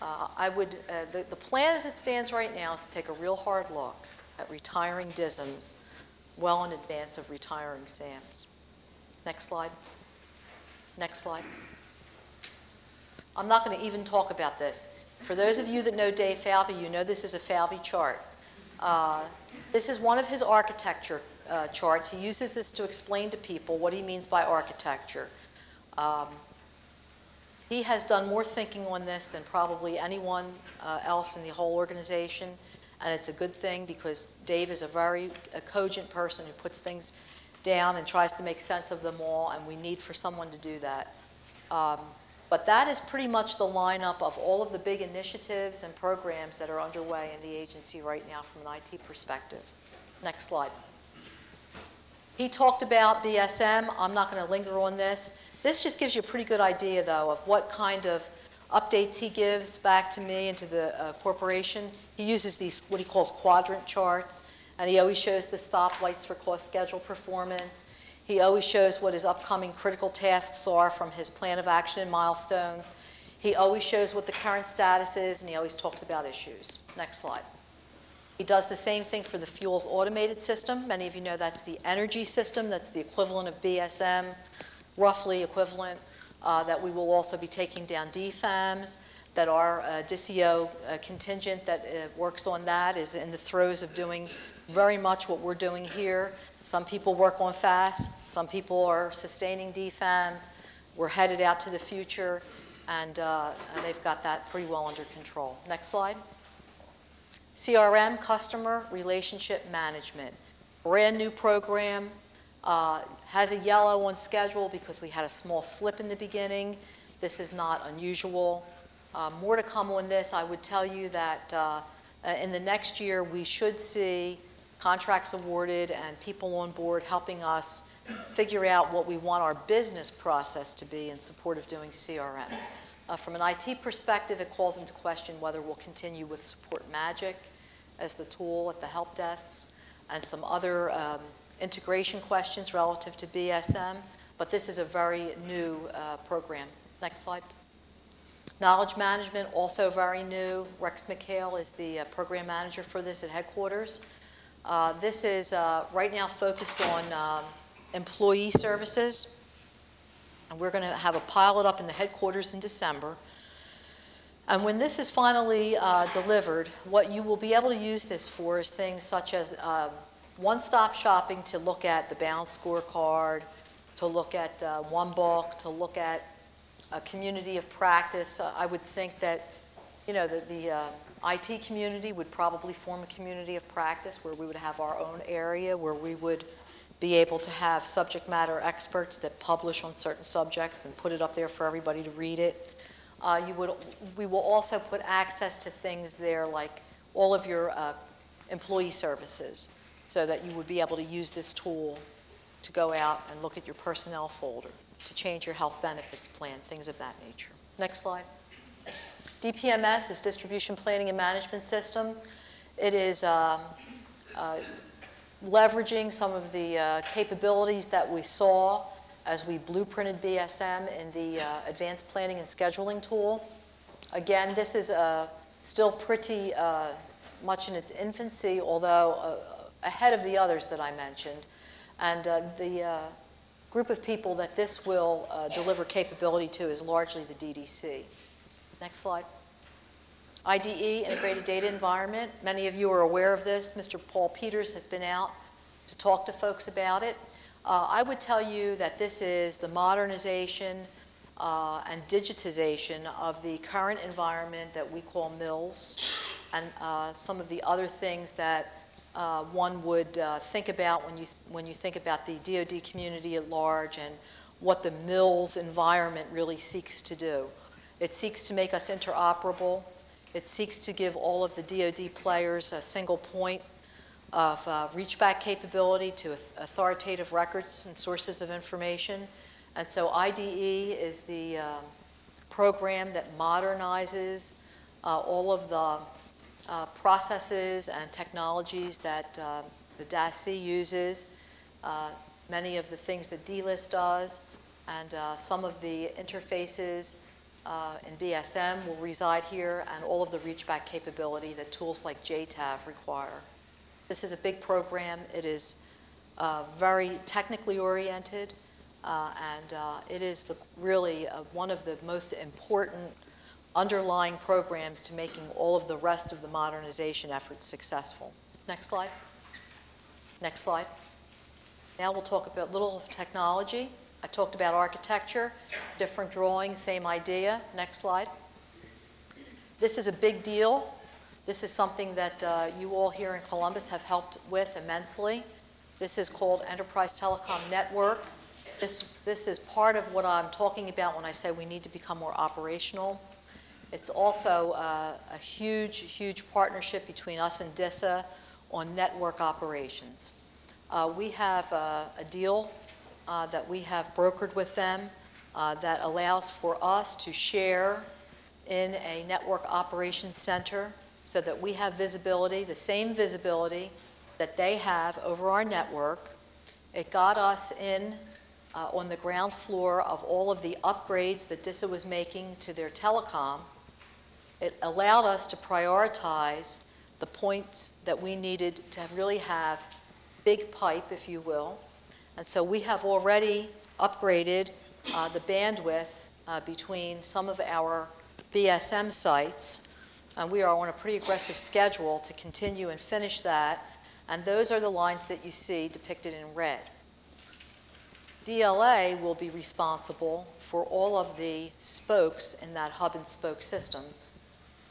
uh, I would, uh, the, the plan as it stands right now is to take a real hard look at retiring DISMS well in advance of retiring SAMMS. Next slide. Next slide. I'm not going to even talk about this. For those of you that know Dave Falvey, you know this is a Falvey chart. Uh, this is one of his architecture uh, charts. He uses this to explain to people what he means by architecture. Um, he has done more thinking on this than probably anyone uh, else in the whole organization, and it's a good thing because Dave is a very a cogent person who puts things down and tries to make sense of them all, and we need for someone to do that. Um, But that is pretty much the lineup of all of the big initiatives and programs that are underway in the agency right now from an IT perspective. Next slide. He talked about BSM. I'm not going to linger on this. This just gives you a pretty good idea, though, of what kind of updates he gives back to me and to the uh, corporation. He uses these, what he calls quadrant charts, and he always shows the stoplights for cost schedule performance. He always shows what his upcoming critical tasks are from his plan of action and milestones. He always shows what the current status is, and he always talks about issues. Next slide. He does the same thing for the fuels automated system. Many of you know that's the energy system. That's the equivalent of BSM, roughly equivalent, uh, that we will also be taking down DFAMS, that our uh, DCO uh, contingent that uh, works on that is in the throes of doing very much what we're doing here. Some people work on FAST, some people are sustaining DFAMS. We're headed out to the future, uh, and they've got that pretty well under control. Next slide. CRM, Customer Relationship Management. Brand new program, uh, has a yellow on schedule because we had a small slip in the beginning. This is not unusual. Uh, more to come on this. I would tell you that uh, uh in the next year we should see contracts awarded and people on board helping us figure out what we want our business process to be in support of doing CRM. Uh, from an IT perspective, it calls into question whether we'll continue with Support Magic as the tool at the help desks and some other um, integration questions relative to BSM, but this is a very new uh, program. Next slide. Knowledge management, also very new. Rex McHale is the uh, program manager for this at headquarters. Uh, this is uh, right now focused on um, employee services. And we're going to have a pilot up in the headquarters in December. And when this is finally uh, delivered, what you will be able to use this for is things such as um, one-stop shopping to look at the balance scorecard, to look at uh, one book, to look at a community of practice. Uh, I would think that, you know, the, the uh, IT community would probably form a community of practice where we would have our own area, where we would be able to have subject matter experts that publish on certain subjects and put it up there for everybody to read it. Uh, you would, we will also put access to things there like all of your uh, employee services so that you would be able to use this tool to go out and look at your personnel folder, to change your health benefits plan, things of that nature. Next slide. DPMS is Distribution Planning and Management System. It is um, uh, leveraging some of the uh, capabilities that we saw as we blueprinted BSM in the uh, Advanced Planning and Scheduling tool. Again, this is uh, still pretty uh, much in its infancy, although uh, ahead of the others that I mentioned. And the group of people that this will deliver capability to is largely the DDC. Next slide. IDE, Integrated Data Environment. Many of you are aware of this. Mr. Paul Peters has been out to talk to folks about it. Uh, I would tell you that this is the modernization uh, and digitization of the current environment that we call MILS and uh, some of the other things that uh, one would uh, think about when you, when you think about the DoD community at large and what the MILS environment really seeks to do. It seeks to make us interoperable. It seeks to give all of the DoD players a single point of uh, reachback capability to authoritative records and sources of information. And so IDE is the uh, program that modernizes uh, all of the uh, processes and technologies that uh, the DAASC uses, uh, many of the things that DLIS does, and some of the interfaces uh, in BSM will reside here and all of the reachback capability that tools like JTAV require. This is a big program. It is uh, very technically oriented, uh, and uh, it is the, really uh, one of the most important underlying programs to making all of the rest of the modernization efforts successful. Next slide. Next slide. Now we'll talk about little of technology. I talked about architecture, different drawings, same idea. Next slide. This is a big deal. This is something that uh, you all here in Columbus have helped with immensely. This is called Enterprise Telecom Network. This, this is part of what I'm talking about when I say we need to become more operational. It's also uh, a huge, huge partnership between us and DISA on network operations. Uh, we have uh, a deal uh, that we have brokered with them uh, that allows for us to share in a network operations center so that we have visibility, the same visibility that they have over our network. It got us in uh, on the ground floor of all of the upgrades that DISA was making to their telecom. It allowed us to prioritize the points that we needed to really have big pipe, if you will. And so we have already upgraded uh, the bandwidth uh, between some of our BSM sites. And we are on a pretty aggressive schedule to continue and finish that. And those are the lines that you see depicted in red. DLA will be responsible for all of the spokes in that hub and spoke system.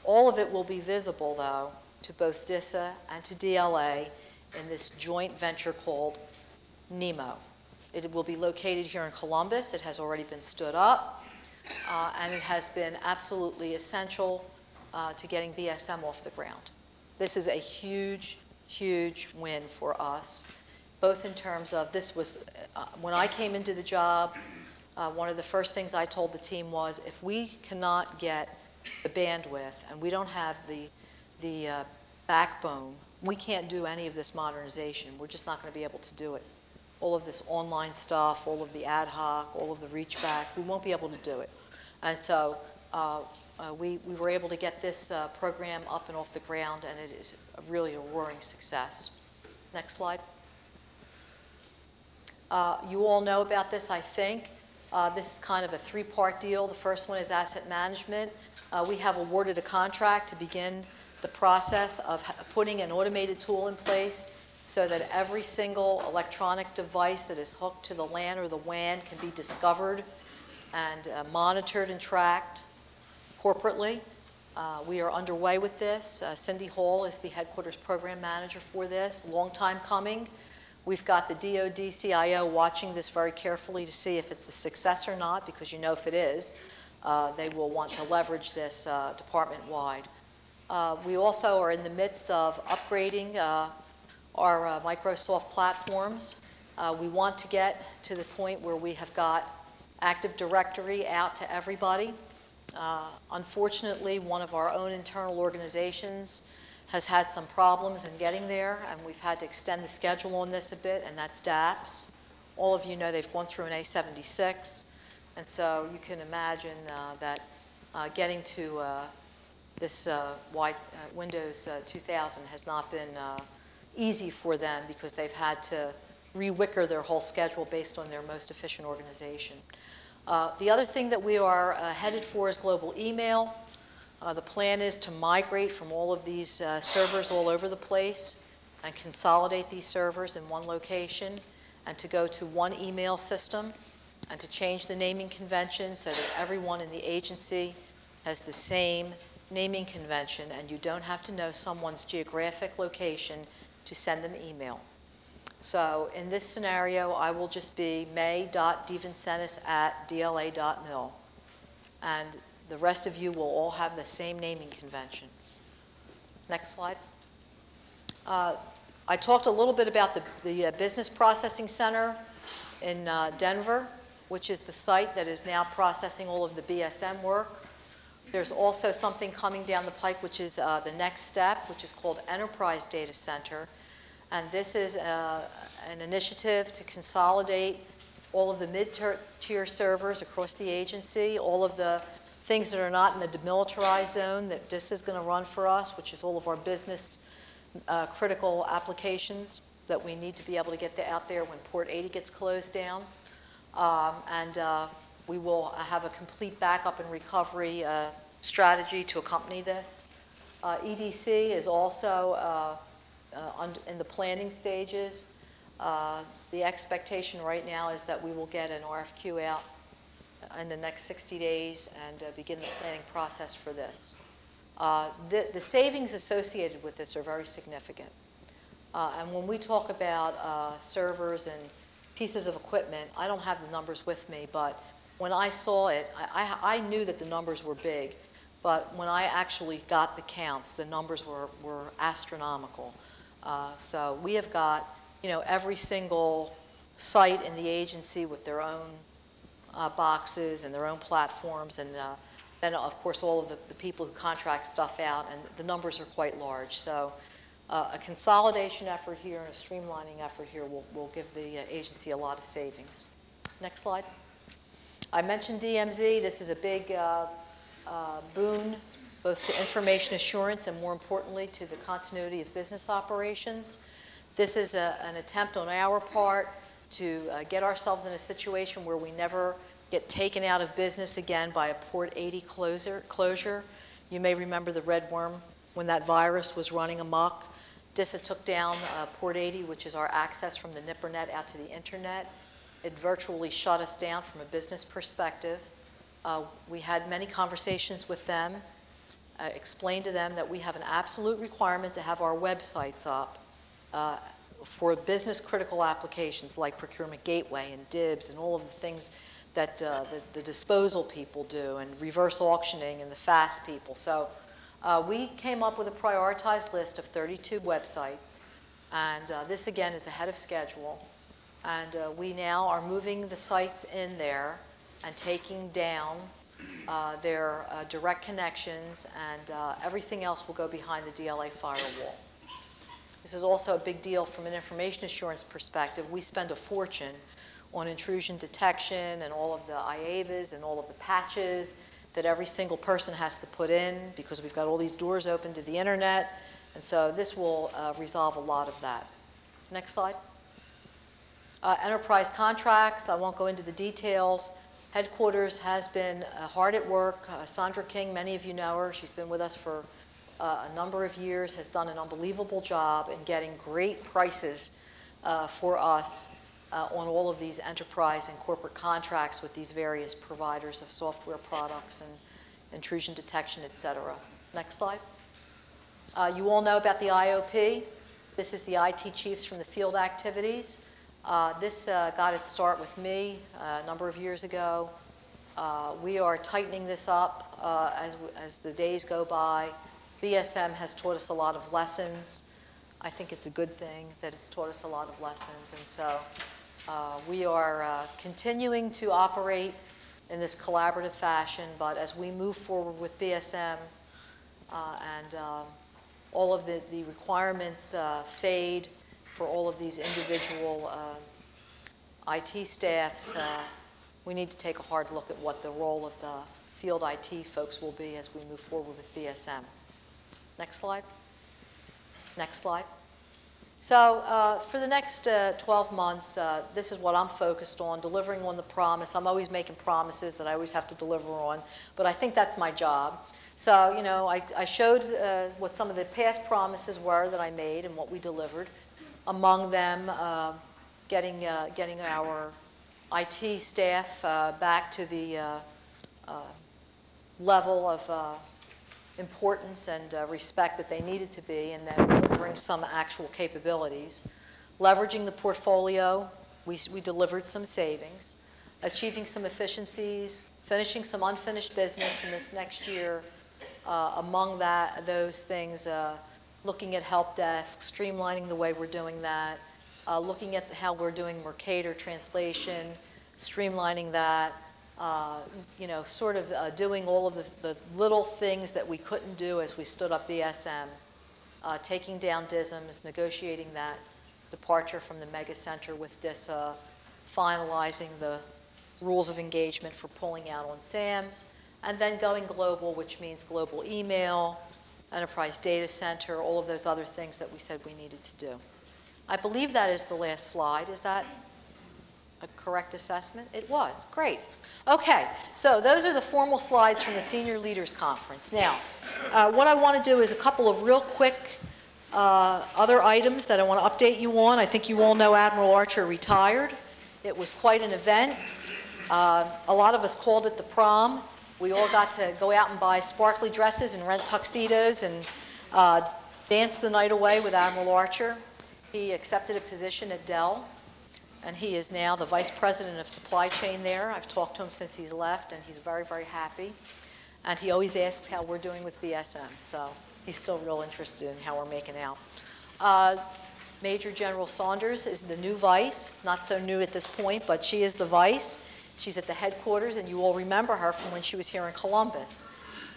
All of it will be visible, though, to both DISA and to DLA in this joint venture called NEMO. It will be located here in Columbus. It has already been stood up, uh, and it has been absolutely essential uh, to getting BSM off the ground. This is a huge, huge win for us, both in terms of this was, uh, when I came into the job, uh, one of the first things I told the team was if we cannot get the bandwidth and we don't have the, the uh, backbone, we can't do any of this modernization. We're just not going to be able to do it all of this online stuff, all of the ad hoc, all of the reach back. We won't be able to do it. And so uh, uh, we, we were able to get this uh, program up and off the ground, and it is really a roaring success. Next slide. Uh, you all know about this, I think. Uh, this is kind of a three-part deal. The first one is asset management. Uh, we have awarded a contract to begin the process of putting an automated tool in place so that every single electronic device that is hooked to the LAN or the WAN can be discovered and uh, monitored and tracked corporately. Uh, we are underway with this. Uh, Cindy Hall is the headquarters program manager for this. Long time coming. We've got the DoD CIO watching this very carefully to see if it's a success or not, because you know if it is, uh, they will want to leverage this uh, department-wide. Uh, we also are in the midst of upgrading our uh, Microsoft platforms. Uh, we want to get to the point where we have got Active Directory out to everybody. Uh, unfortunately, one of our own internal organizations has had some problems in getting there, and we've had to extend the schedule on this a bit, and that's DAPS. All of you know they've gone through an A76, and so you can imagine uh, that uh, getting to uh, this Windows 2000 has not been easy for them because they've had to rewicker their whole schedule based on their most efficient organization. Uh, the other thing that we are uh, headed for is global email. Uh, the plan is to migrate from all of these uh, servers all over the place and consolidate these servers in one location and to go to one email system and to change the naming convention so that everyone in the agency has the same naming convention and you don't have to know someone's geographic location to send them email. So in this scenario, I will just be mae.devincentis at dla.mil. And the rest of you will all have the same naming convention. Next slide. Uh, I talked a little bit about the, the uh, Business Processing Center in uh, Denver, which is the site that is now processing all of the BSM work. There's also something coming down the pike, which is uh, the next step, which is called Enterprise Data Center. And this is uh, an initiative to consolidate all of the mid-tier servers across the agency, all of the things that are not in the demilitarized zone that this is going to run for us, which is all of our business uh, critical applications that we need to be able to get out there when Port 80 gets closed down. Um, and uh, we will have a complete backup and recovery uh, strategy to accompany this. Uh, EDC is also uh, uh, in the planning stages. Uh, the expectation right now is that we will get an RFQ out in the next 60 days and uh, begin the planning process for this. Uh, the, the, savings associated with this are very significant. And when we talk about servers and pieces of equipment, I don't have the numbers with me, but when I saw it, I, I I knew that the numbers were big, but when I actually got the counts, the numbers were, were astronomical. Uh, So we have got, you know, every single site in the agency with their own uh, boxes and their own platforms, and uh, then, of course, all of the, the people who contract stuff out, and the numbers are quite large. So uh, a consolidation effort here and a streamlining effort here will, will give the uh, agency a lot of savings. Next slide. I mentioned DMZ. This is a big uh, boon, both to information assurance and, more importantly, to the continuity of business operations. This is a, an attempt on our part to uh, get ourselves in a situation where we never get taken out of business again by a Port 80 closer, closure. You may remember the red worm when that virus was running amok. DISA took down uh, Port 80, which is our access from the NIPRNet out to the internet. It virtually shut us down from a business perspective. Uh, we had many conversations with them, uh, explained to them that we have an absolute requirement to have our websites up uh, for business critical applications like procurement gateway and DIBBS and all of the things that uh, the, the disposal people do and reverse auctioning and the fast people. So uh, we came up with a prioritized list of 32 websites, and uh, this again is ahead of schedule. And uh, we now are moving the sites in there and taking down uh, their uh, direct connections, and uh, everything else will go behind the DLA firewall. This is also a big deal from an information assurance perspective. We spend a fortune on intrusion detection and all of the IAVAs and all of the patches that every single person has to put in because we've got all these doors open to the internet. And so this will uh, resolve a lot of that. Next slide. Uh, enterprise contracts, I won't go into the details. Headquarters has been uh, hard at work. Uh, Sandra King, many of you know her. She's been with us for uh, a number of years, has done an unbelievable job in getting great prices uh, for us uh, on all of these enterprise and corporate contracts with these various providers of software products and intrusion detection, et cetera. Next slide. Uh, you all know about the IOP. This is the IT chiefs from the field activities. Uh, this uh, got its start with me uh, a number of years ago. Uh, we are tightening this up uh, as, as the days go by. BSM has taught us a lot of lessons. I think it's a good thing that it's taught us a lot of lessons. And so uh, we are uh, continuing to operate in this collaborative fashion, but as we move forward with BSM uh, and um, all of the, the requirements fade for all of these individual uh, IT staffs, uh, we need to take a hard look at what the role of the field IT folks will be as we move forward with BSM. Next slide. Next slide. So uh, for the next uh, 12 months, uh, this is what I'm focused on, delivering on the promise. I'm always making promises that I always have to deliver on, but I think that's my job. So, you know, I, I showed uh, what some of the past promises were that I made and what we delivered. Among them, uh, getting, uh, getting our IT staff back to the level of importance and uh, respect that they needed to be, and then bring some actual capabilities. Leveraging the portfolio, we, we delivered some savings. Achieving some efficiencies, finishing some unfinished business in this next year. Uh, among that, those things, uh, looking at help desks, streamlining the way we're doing that, uh, looking at how we're doing Mercator translation, streamlining that, uh, you know, sort of uh, doing all of the, the, little things that we couldn't do as we stood up BSM, uh, taking down DISMS, negotiating that departure from the mega center with DISA, finalizing the rules of engagement for pulling out on SAMMS, and then going global, which means global email, enterprise data center, all of those other things that we said we needed to do. I believe that is the last slide. Is that a correct assessment? It was. Great. Okay, so those are the formal slides from the Senior Leaders Conference. Now, uh, what I want to do is a couple of real quick uh, other items that I want to update you on. I think you all know Admiral Archer retired. It was quite an event. Uh, a lot of us called it the prom. We all got to go out and buy sparkly dresses and rent tuxedos and uh, dance the night away with Admiral Archer. He accepted a position at Dell, and he is now the Vice President of Supply Chain there. I've talked to him since he's left, and he's very, very happy. And he always asks how we're doing with BSM, so he's still real interested in how we're making out. Uh, Major General Saunders is the new vice, not so new at this point, but she is the vice. She's at the headquarters, and you all remember her from when she was here in Columbus.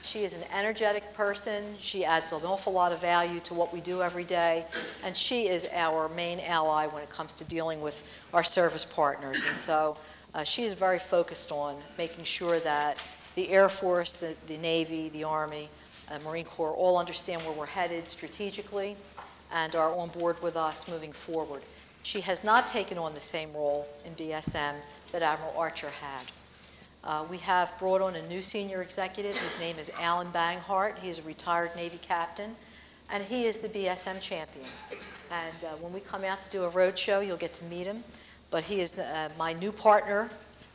She is an energetic person. She adds an awful lot of value to what we do every day, and she is our main ally when it comes to dealing with our service partners. And so uh, she is very focused on making sure that the Air Force, the, the Navy, the Army, uh, Marine Corps all understand where we're headed strategically and are on board with us moving forward. She has not taken on the same role in BSM that Admiral Archer had. Uh, we have brought on a new senior executive. His name is Alan Banghart. He is a retired Navy captain, and he is the BSM champion. And uh, when we come out to do a road show, you'll get to meet him. But he is uh, my new partner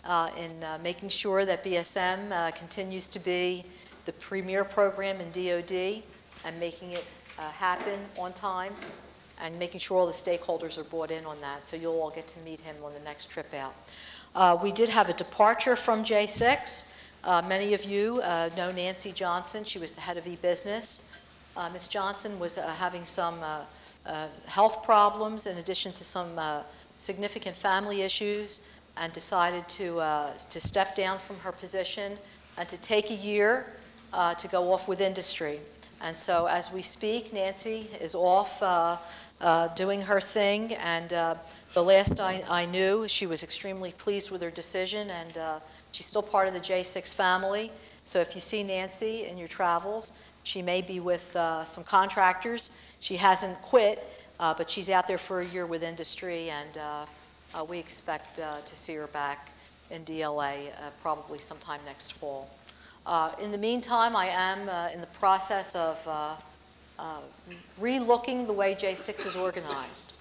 uh, in uh, making sure that BSM uh, continues to be the premier program in DoD and making it happen on time and making sure all the stakeholders are brought in on that. So you'll all get to meet him on the next trip out. Uh, we did have a departure from J6. Uh, many of you uh, know Nancy Johnson. She was the head of e-business. Uh, Ms. Johnson was uh, having some uh, health problems in addition to some significant family issues and decided to, to step down from her position and to take a year to go off with industry. And so as we speak, Nancy is off doing her thing and the last I, I knew, she was extremely pleased with her decision, and uh, she's still part of the J6 family. So if you see Nancy in your travels, she may be with uh, some contractors. She hasn't quit, uh, but she's out there for a year with industry, and uh, uh, we expect uh, to see her back in DLA probably sometime next fall. in the meantime, I am in the process of re-looking the way J6 is organized.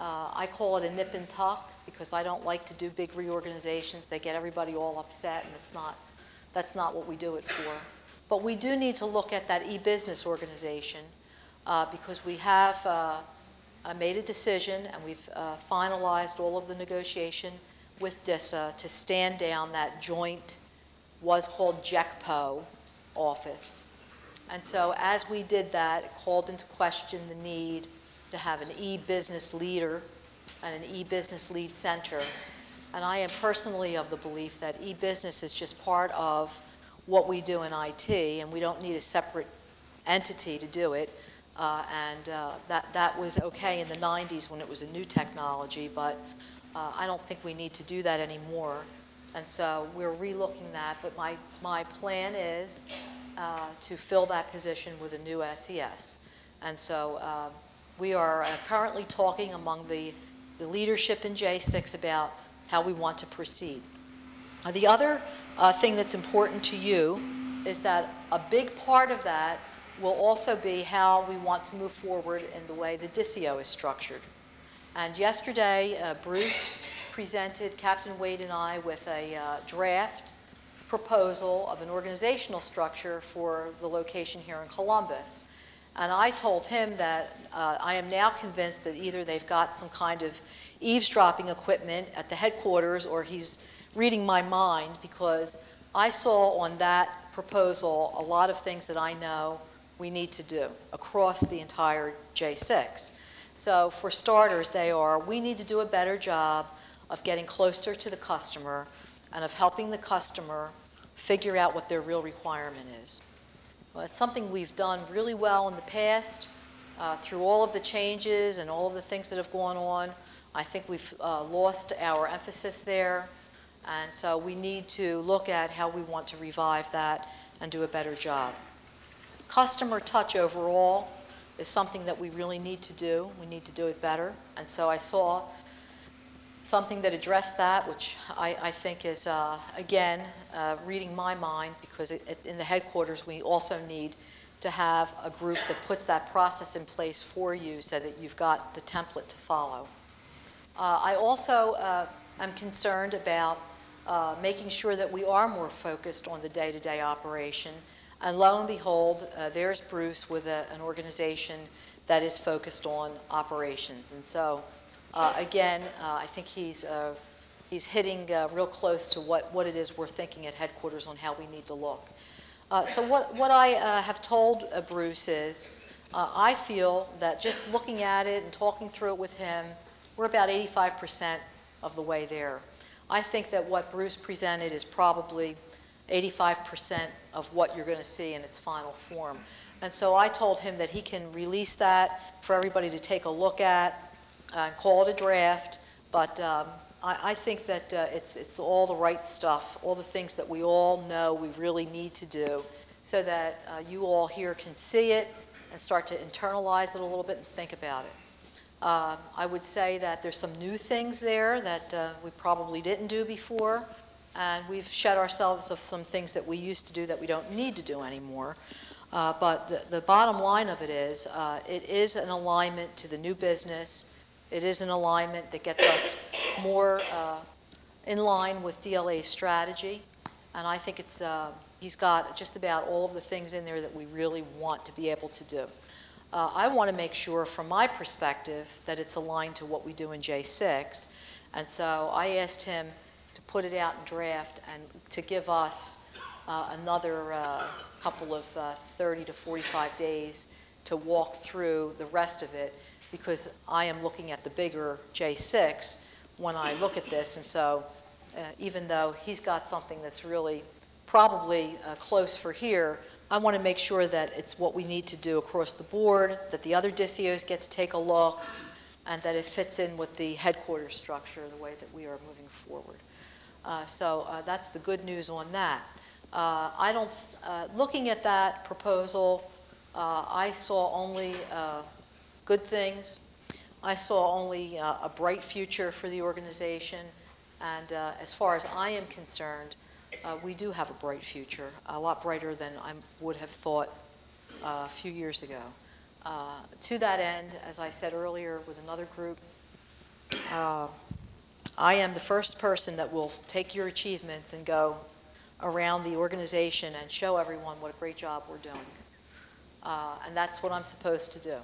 Uh, I call it a nip and tuck because I don't like to do big reorganizations. They get everybody all upset, and it's not, that's not what we do it for. But we do need to look at that e-business organization uh, because we have uh, uh made a decision and we've uh, finalized all of the negotiation with DISA to stand down that joint, was called JECPO office. And so as we did that, it called into question the need to have an e-business leader and an e-business lead center. And I am personally of the belief that e-business is just part of what we do in IT, and we don't need a separate entity to do it. Uh, and uh, that, that was okay in the 90s when it was a new technology, but uh, I don't think we need to do that anymore. And so we're relooking that, but my, my plan is uh, to fill that position with a new SES. And so uh, we are uh, currently talking among the, the leadership in J6 about how we want to proceed. Uh, the other uh, thing that's important to you is that a big part of that will also be how we want to move forward in the way the DISIO is structured. And yesterday, uh, Bruce presented Captain Wade and I with a uh, draft proposal of an organizational structure for the location here in Columbus. And I told him that uh, I am now convinced that either they've got some kind of eavesdropping equipment at the headquarters or he's reading my mind because I saw on that proposal a lot of things that I know we need to do across the entire J6. So for starters, they are, we need to do a better job of getting closer to the customer and of helping the customer figure out what their real requirement is. Well, it's something we've done really well in the past uh, through all of the changes and all of the things that have gone on. I think we've uh, lost our emphasis there. And so we need to look at how we want to revive that and do a better job. Customer touch overall is something that we really need to do. We need to do it better. And so I saw something that addressed that, which I, I think is, uh, again, uh, reading my mind, because it, it, in the headquarters, we also need to have a group that puts that process in place for you so that you've got the template to follow. Uh, I also uh, am concerned about uh, making sure that we are more focused on the day-to-day -day operation. And lo and behold, uh, there's Bruce with a, an organization that is focused on operations. And so, uh, again, uh, I think he's, uh, he's hitting uh, real close to what, what it is we're thinking at headquarters on how we need to look. Uh, So what, what I uh, have told Bruce is, I feel that just looking at it and talking through it with him, we're about 85% of the way there. I think that what Bruce presented is probably 85% of what you're going to see in its final form. And so I told him that he can release that for everybody to take a look at, and call it a draft, but um, I, I think that uh, it's, it's all the right stuff, all the things that we all know we really need to do, so that uh, you all here can see it and start to internalize it a little bit and think about it. Uh, I would say that there's some new things there that uh, we probably didn't do before, and we've shed ourselves of some things that we used to do that we don't need to do anymore. Uh, But the, the bottom line of it is, uh, it is an alignment to the new business. It is an alignment that gets us more uh, in line with DLA's strategy, and I think it's, uh, he's got just about all of the things in there that we really want to be able to do. Uh, I want to make sure, from my perspective, that it's aligned to what we do in J6. And so I asked him to put it out in draft and to give us uh, another uh, couple of uh, 30 to 45 days to walk through the rest of it, because I am looking at the bigger J6 when I look at this. And so uh, even though he's got something that's really probably uh, close for here, I want to make sure that it's what we need to do across the board, that the other DCOs get to take a look, and that it fits in with the headquarters structure, the way that we are moving forward. Uh, So uh, that's the good news on that. Uh, I don't, uh, looking at that proposal, I saw only good things. I saw only uh, a bright future for the organization, and uh, as far as I am concerned, uh, we do have a bright future, a lot brighter than I would have thought uh, a few years ago. Uh, To that end, as I said earlier with another group, uh, I am the first person that will take your achievements and go around the organization and show everyone what a great job we're doing. And that's what I'm supposed to do.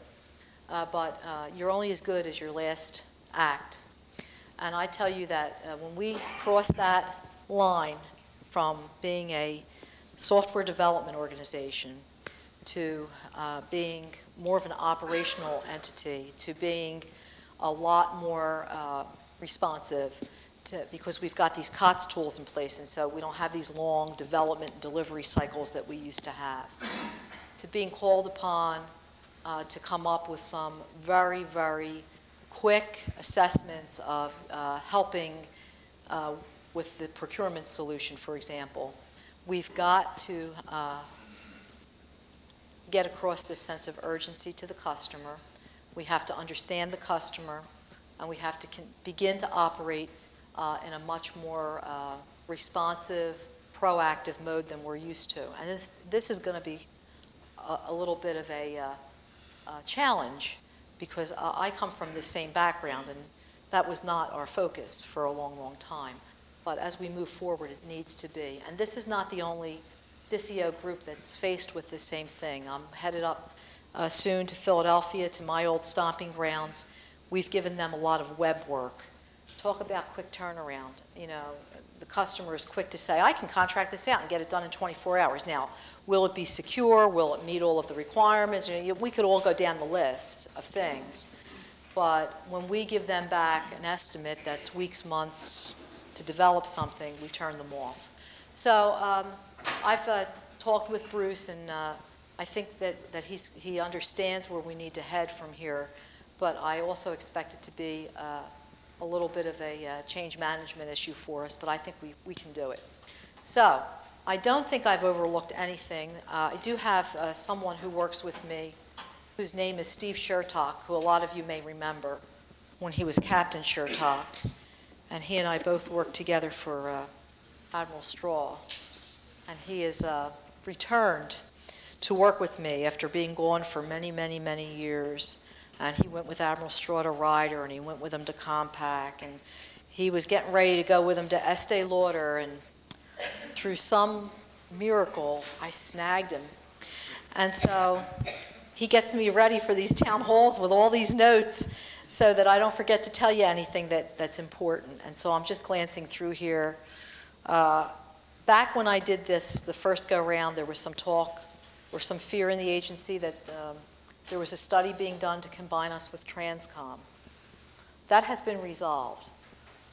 Uh, But uh, you're only as good as your last act. And I tell you that uh, when we cross that line from being a software development organization to uh, being more of an operational entity, to being a lot more uh, responsive, to, because we've got these COTS tools in place, and so we don't have these long development and delivery cycles that we used to have. To being called upon uh, to come up with some very, very quick assessments of uh, helping uh, with the procurement solution, for example. We've got to uh, get across this sense of urgency to the customer. We have to understand the customer, and we have to begin to operate uh, in a much more uh, responsive, proactive mode than we're used to. And this, this is going to be a, a little bit of a uh, challenge because uh, I come from the same background, and that was not our focus for a long, long time. But as we move forward, it needs to be. And this is not the only DISIO group that's faced with the same thing. I'm headed up uh, soon to Philadelphia, to my old stomping grounds. We've given them a lot of web work. Talk about quick turnaround. You know, the customer is quick to say, I can contract this out and get it done in 24 hours. Now, will it be secure? Will it meet all of the requirements? You know, we could all go down the list of things. But when we give them back an estimate that's weeks, months to develop something, we turn them off. So um, I've uh, talked with Bruce, and uh, I think that, that he's, he understands where we need to head from here. But I also expect it to be uh, a little bit of a uh, change management issue for us, but I think we, we can do it. So I don't think I've overlooked anything. Uh, I do have uh, someone who works with me whose name is Steve Shertock, who a lot of you may remember when he was Captain Shertock. And he and I both worked together for uh, Admiral Straw. And he has uh, returned to work with me after being gone for many, many, many years. And he went with Admiral Straw to Ryder, and he went with him to Compaq, and he was getting ready to go with him to Estee Lauder, and through some miracle, I snagged him. And so he gets me ready for these town halls with all these notes so that I don't forget to tell you anything that, that's important. And so I'm just glancing through here. Uh, Back when I did this, the first go-round, there was some talk or some fear in the agency that um, there was a study being done to combine us with Transcom. That has been resolved.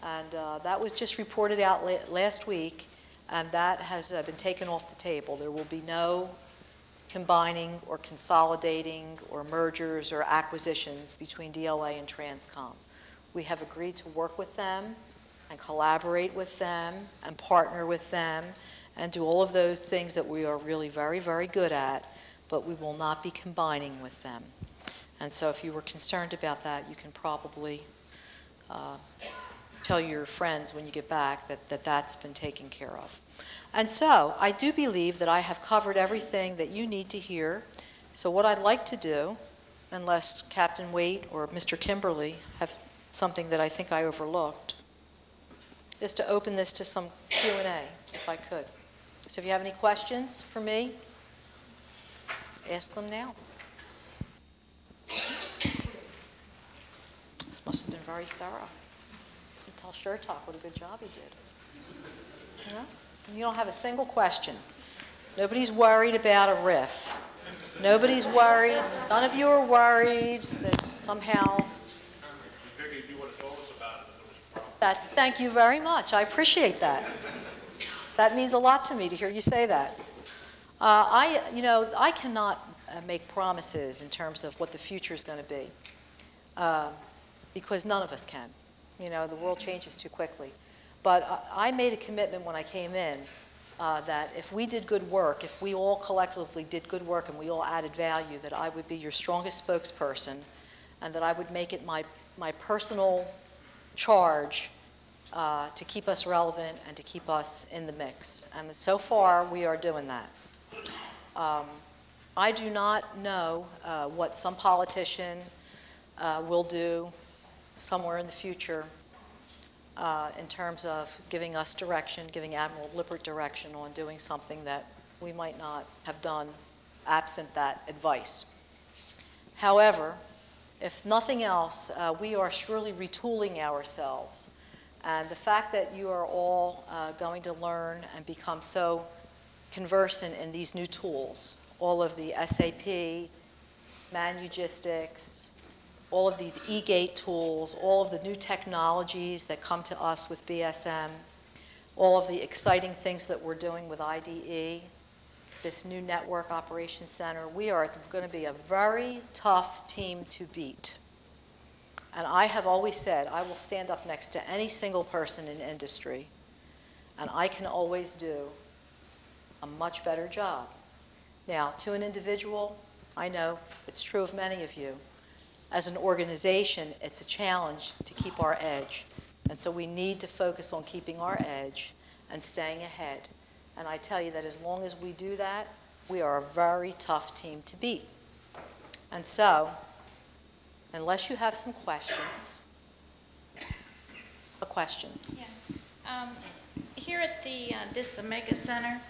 And uh, that was just reported out la- last week, and that has uh, been taken off the table. There will be no combining or consolidating or mergers or acquisitions between DLA and Transcom. We have agreed to work with them and collaborate with them and partner with them and do all of those things that we are really very, very good at, but we will not be combining with them. And so if you were concerned about that, you can probably uh, tell your friends when you get back that, that that's been taken care of. And so I do believe that I have covered everything that you need to hear. So what I'd like to do, unless Captain Waite or Mr. Kimberly have something that I think I overlooked, is to open this to some Q&A, if I could. So if you have any questions for me, ask them now. This must have been very thorough. You tell Shertock what a good job he did. And You don't have a single question. Nobody's worried about a RIF. Nobody's worried, none of you are worried that somehow. That, thank you very much. I appreciate that. That means a lot to me to hear you say that. Uh, I, you know, I cannot uh, make promises in terms of what the future is going to be, uh, because none of us can. You know, the world changes too quickly. But I made a commitment when I came in uh, that if we did good work, if we all collectively did good work and we all added value, that I would be your strongest spokesperson, and that I would make it my, my personal charge uh, to keep us relevant and to keep us in the mix. And so far, we are doing that. Um, I do not know uh, what some politician uh, will do somewhere in the future uh, in terms of giving us direction, giving Admiral Lippert direction on doing something that we might not have done absent that advice. However, if nothing else, uh, we are surely retooling ourselves. And the fact that you are all uh, going to learn and become so conversant in these new tools, all of the SAP, Manugistics, all of these e-gate tools, all of the new technologies that come to us with BSM, all of the exciting things that we're doing with IDE, this new network operations center, we are going to be a very tough team to beat. And I have always said, I will stand up next to any single person in industry, and I can always do a much better job. Now, to an individual, I know it's true of many of you. As an organization, it's a challenge to keep our edge. And so we need to focus on keeping our edge and staying ahead. And I tell you that as long as we do that, we are a very tough team to beat. And so, unless you have some questions, a question. Yeah. Um, Here at the uh, DISA Mega Center,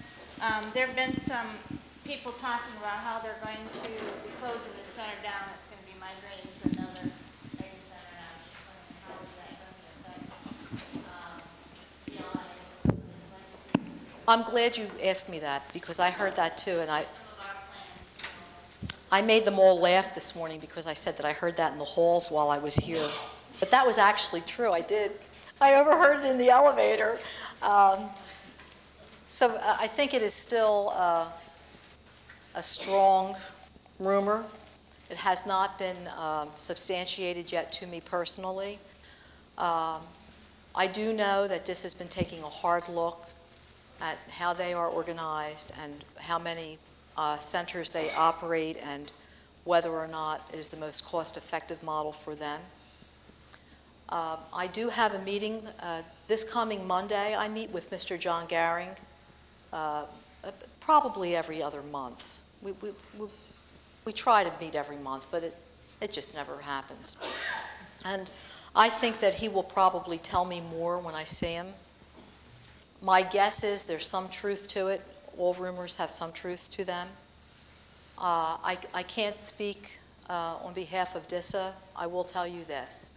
um, there have been some people talking about how they're going to be closing the center down. It's migrating to another data center. And I was just wondering, how is that going to affect um, DLA and some of the legacy I'm glad you asked me that because I heard that too, and I, Some of our plans, you know, I made them all laugh this morning because I said that I heard that in the halls while I was here. But that was actually true. I did. I overheard it in the elevator. Um, so uh, I think it is still uh, a strong rumor. It has not been um, substantiated yet to me personally. Um, I do know that this has been taking a hard look at how they are organized and how many uh, centers they operate and whether or not it is the most cost-effective model for them. Uh, I do have a meeting uh, this coming Monday. I meet with Mr. John Garing uh, probably every other month. We, we, we, we try to meet every month, but it, it just never happens. And I think that he will probably tell me more when I see him. My guess is there's some truth to it. All rumors have some truth to them. Uh, I I can't speak uh, on behalf of DISA. I will tell you this.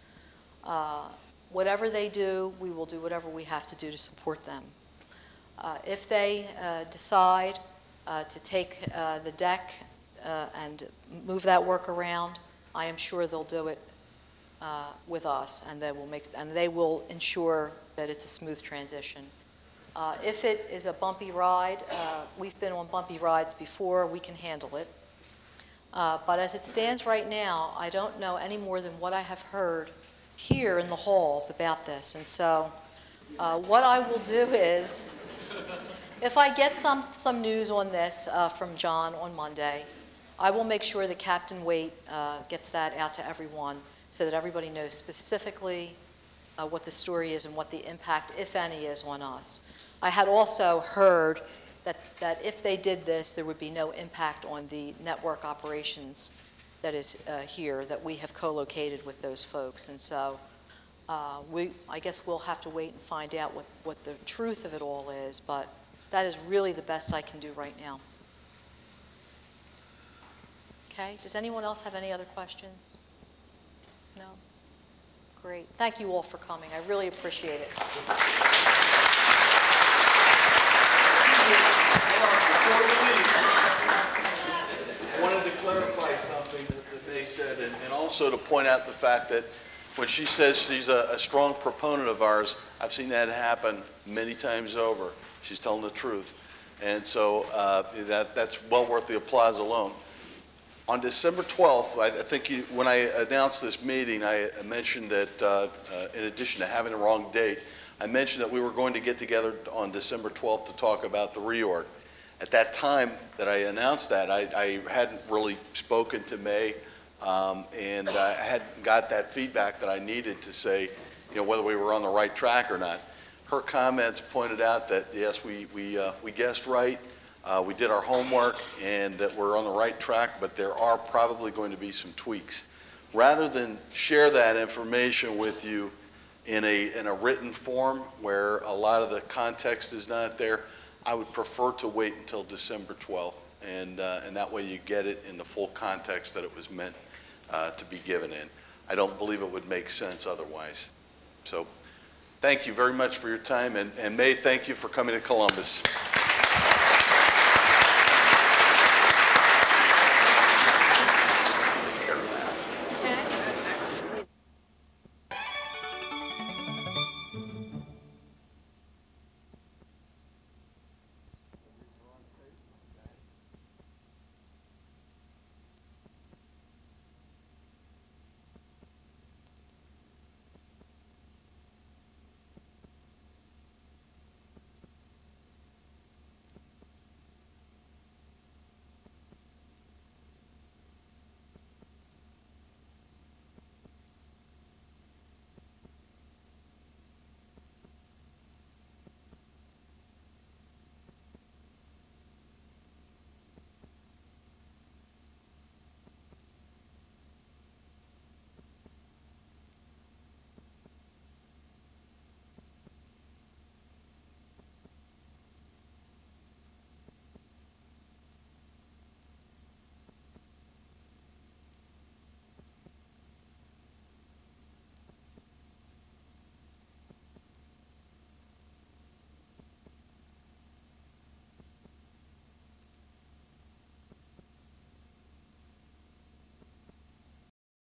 Uh, Whatever they do, we will do whatever we have to do to support them. Uh, If they uh, decide uh, to take the DECC uh, and move that work around, I am sure they'll do it uh, with us, and they will make, and they will ensure that it's a smooth transition. Uh, If it is a bumpy ride, uh, we've been on bumpy rides before, we can handle it. Uh, But as it stands right now, I don't know any more than what I have heard here in the halls about this. And so uh, what I will do is, if I get some, some news on this uh, from John on Monday, I will make sure that Captain Waite uh, gets that out to everyone so that everybody knows specifically uh, what the story is and what the impact, if any, is on us. I had also heard that, that if they did this, there would be no impact on the network operations that is uh, here, that we have co-located with those folks. And so uh, we, I guess we'll have to wait and find out what, what the truth of it all is, but that is really the best I can do right now. Okay, does anyone else have any other questions? No? Great. Thank you all for coming. I really appreciate it. I wanted to clarify something that they said, and and also to point out the fact that when she says she's a a strong proponent of ours, I've seen that happen many times over. She's telling the truth. And so uh, that that's well worth the applause alone. On December 12th, I I think you- when I announced this meeting, I mentioned that uh, uh, in addition to having the wrong date, I mentioned that we were going to get together on December 12th to talk about the reorg. At that time that I announced that, I I hadn't really spoken to Mae, um, and I hadn't got that feedback that I needed to say, you know, whether we were on the right track or not. Her comments pointed out that, yes, we we uh, we guessed right, uh, we did our homework, and that we're on the right track, but there are probably going to be some tweaks. Rather than share that information with you in a, in a written form where a lot of the context is not there, I would prefer to wait until December 12th, and, uh, and that way you get it in the full context that it was meant uh, to be given in. I don't believe it would make sense otherwise. So, thank you very much for your time, and, and Mae, thank you for coming to Columbus.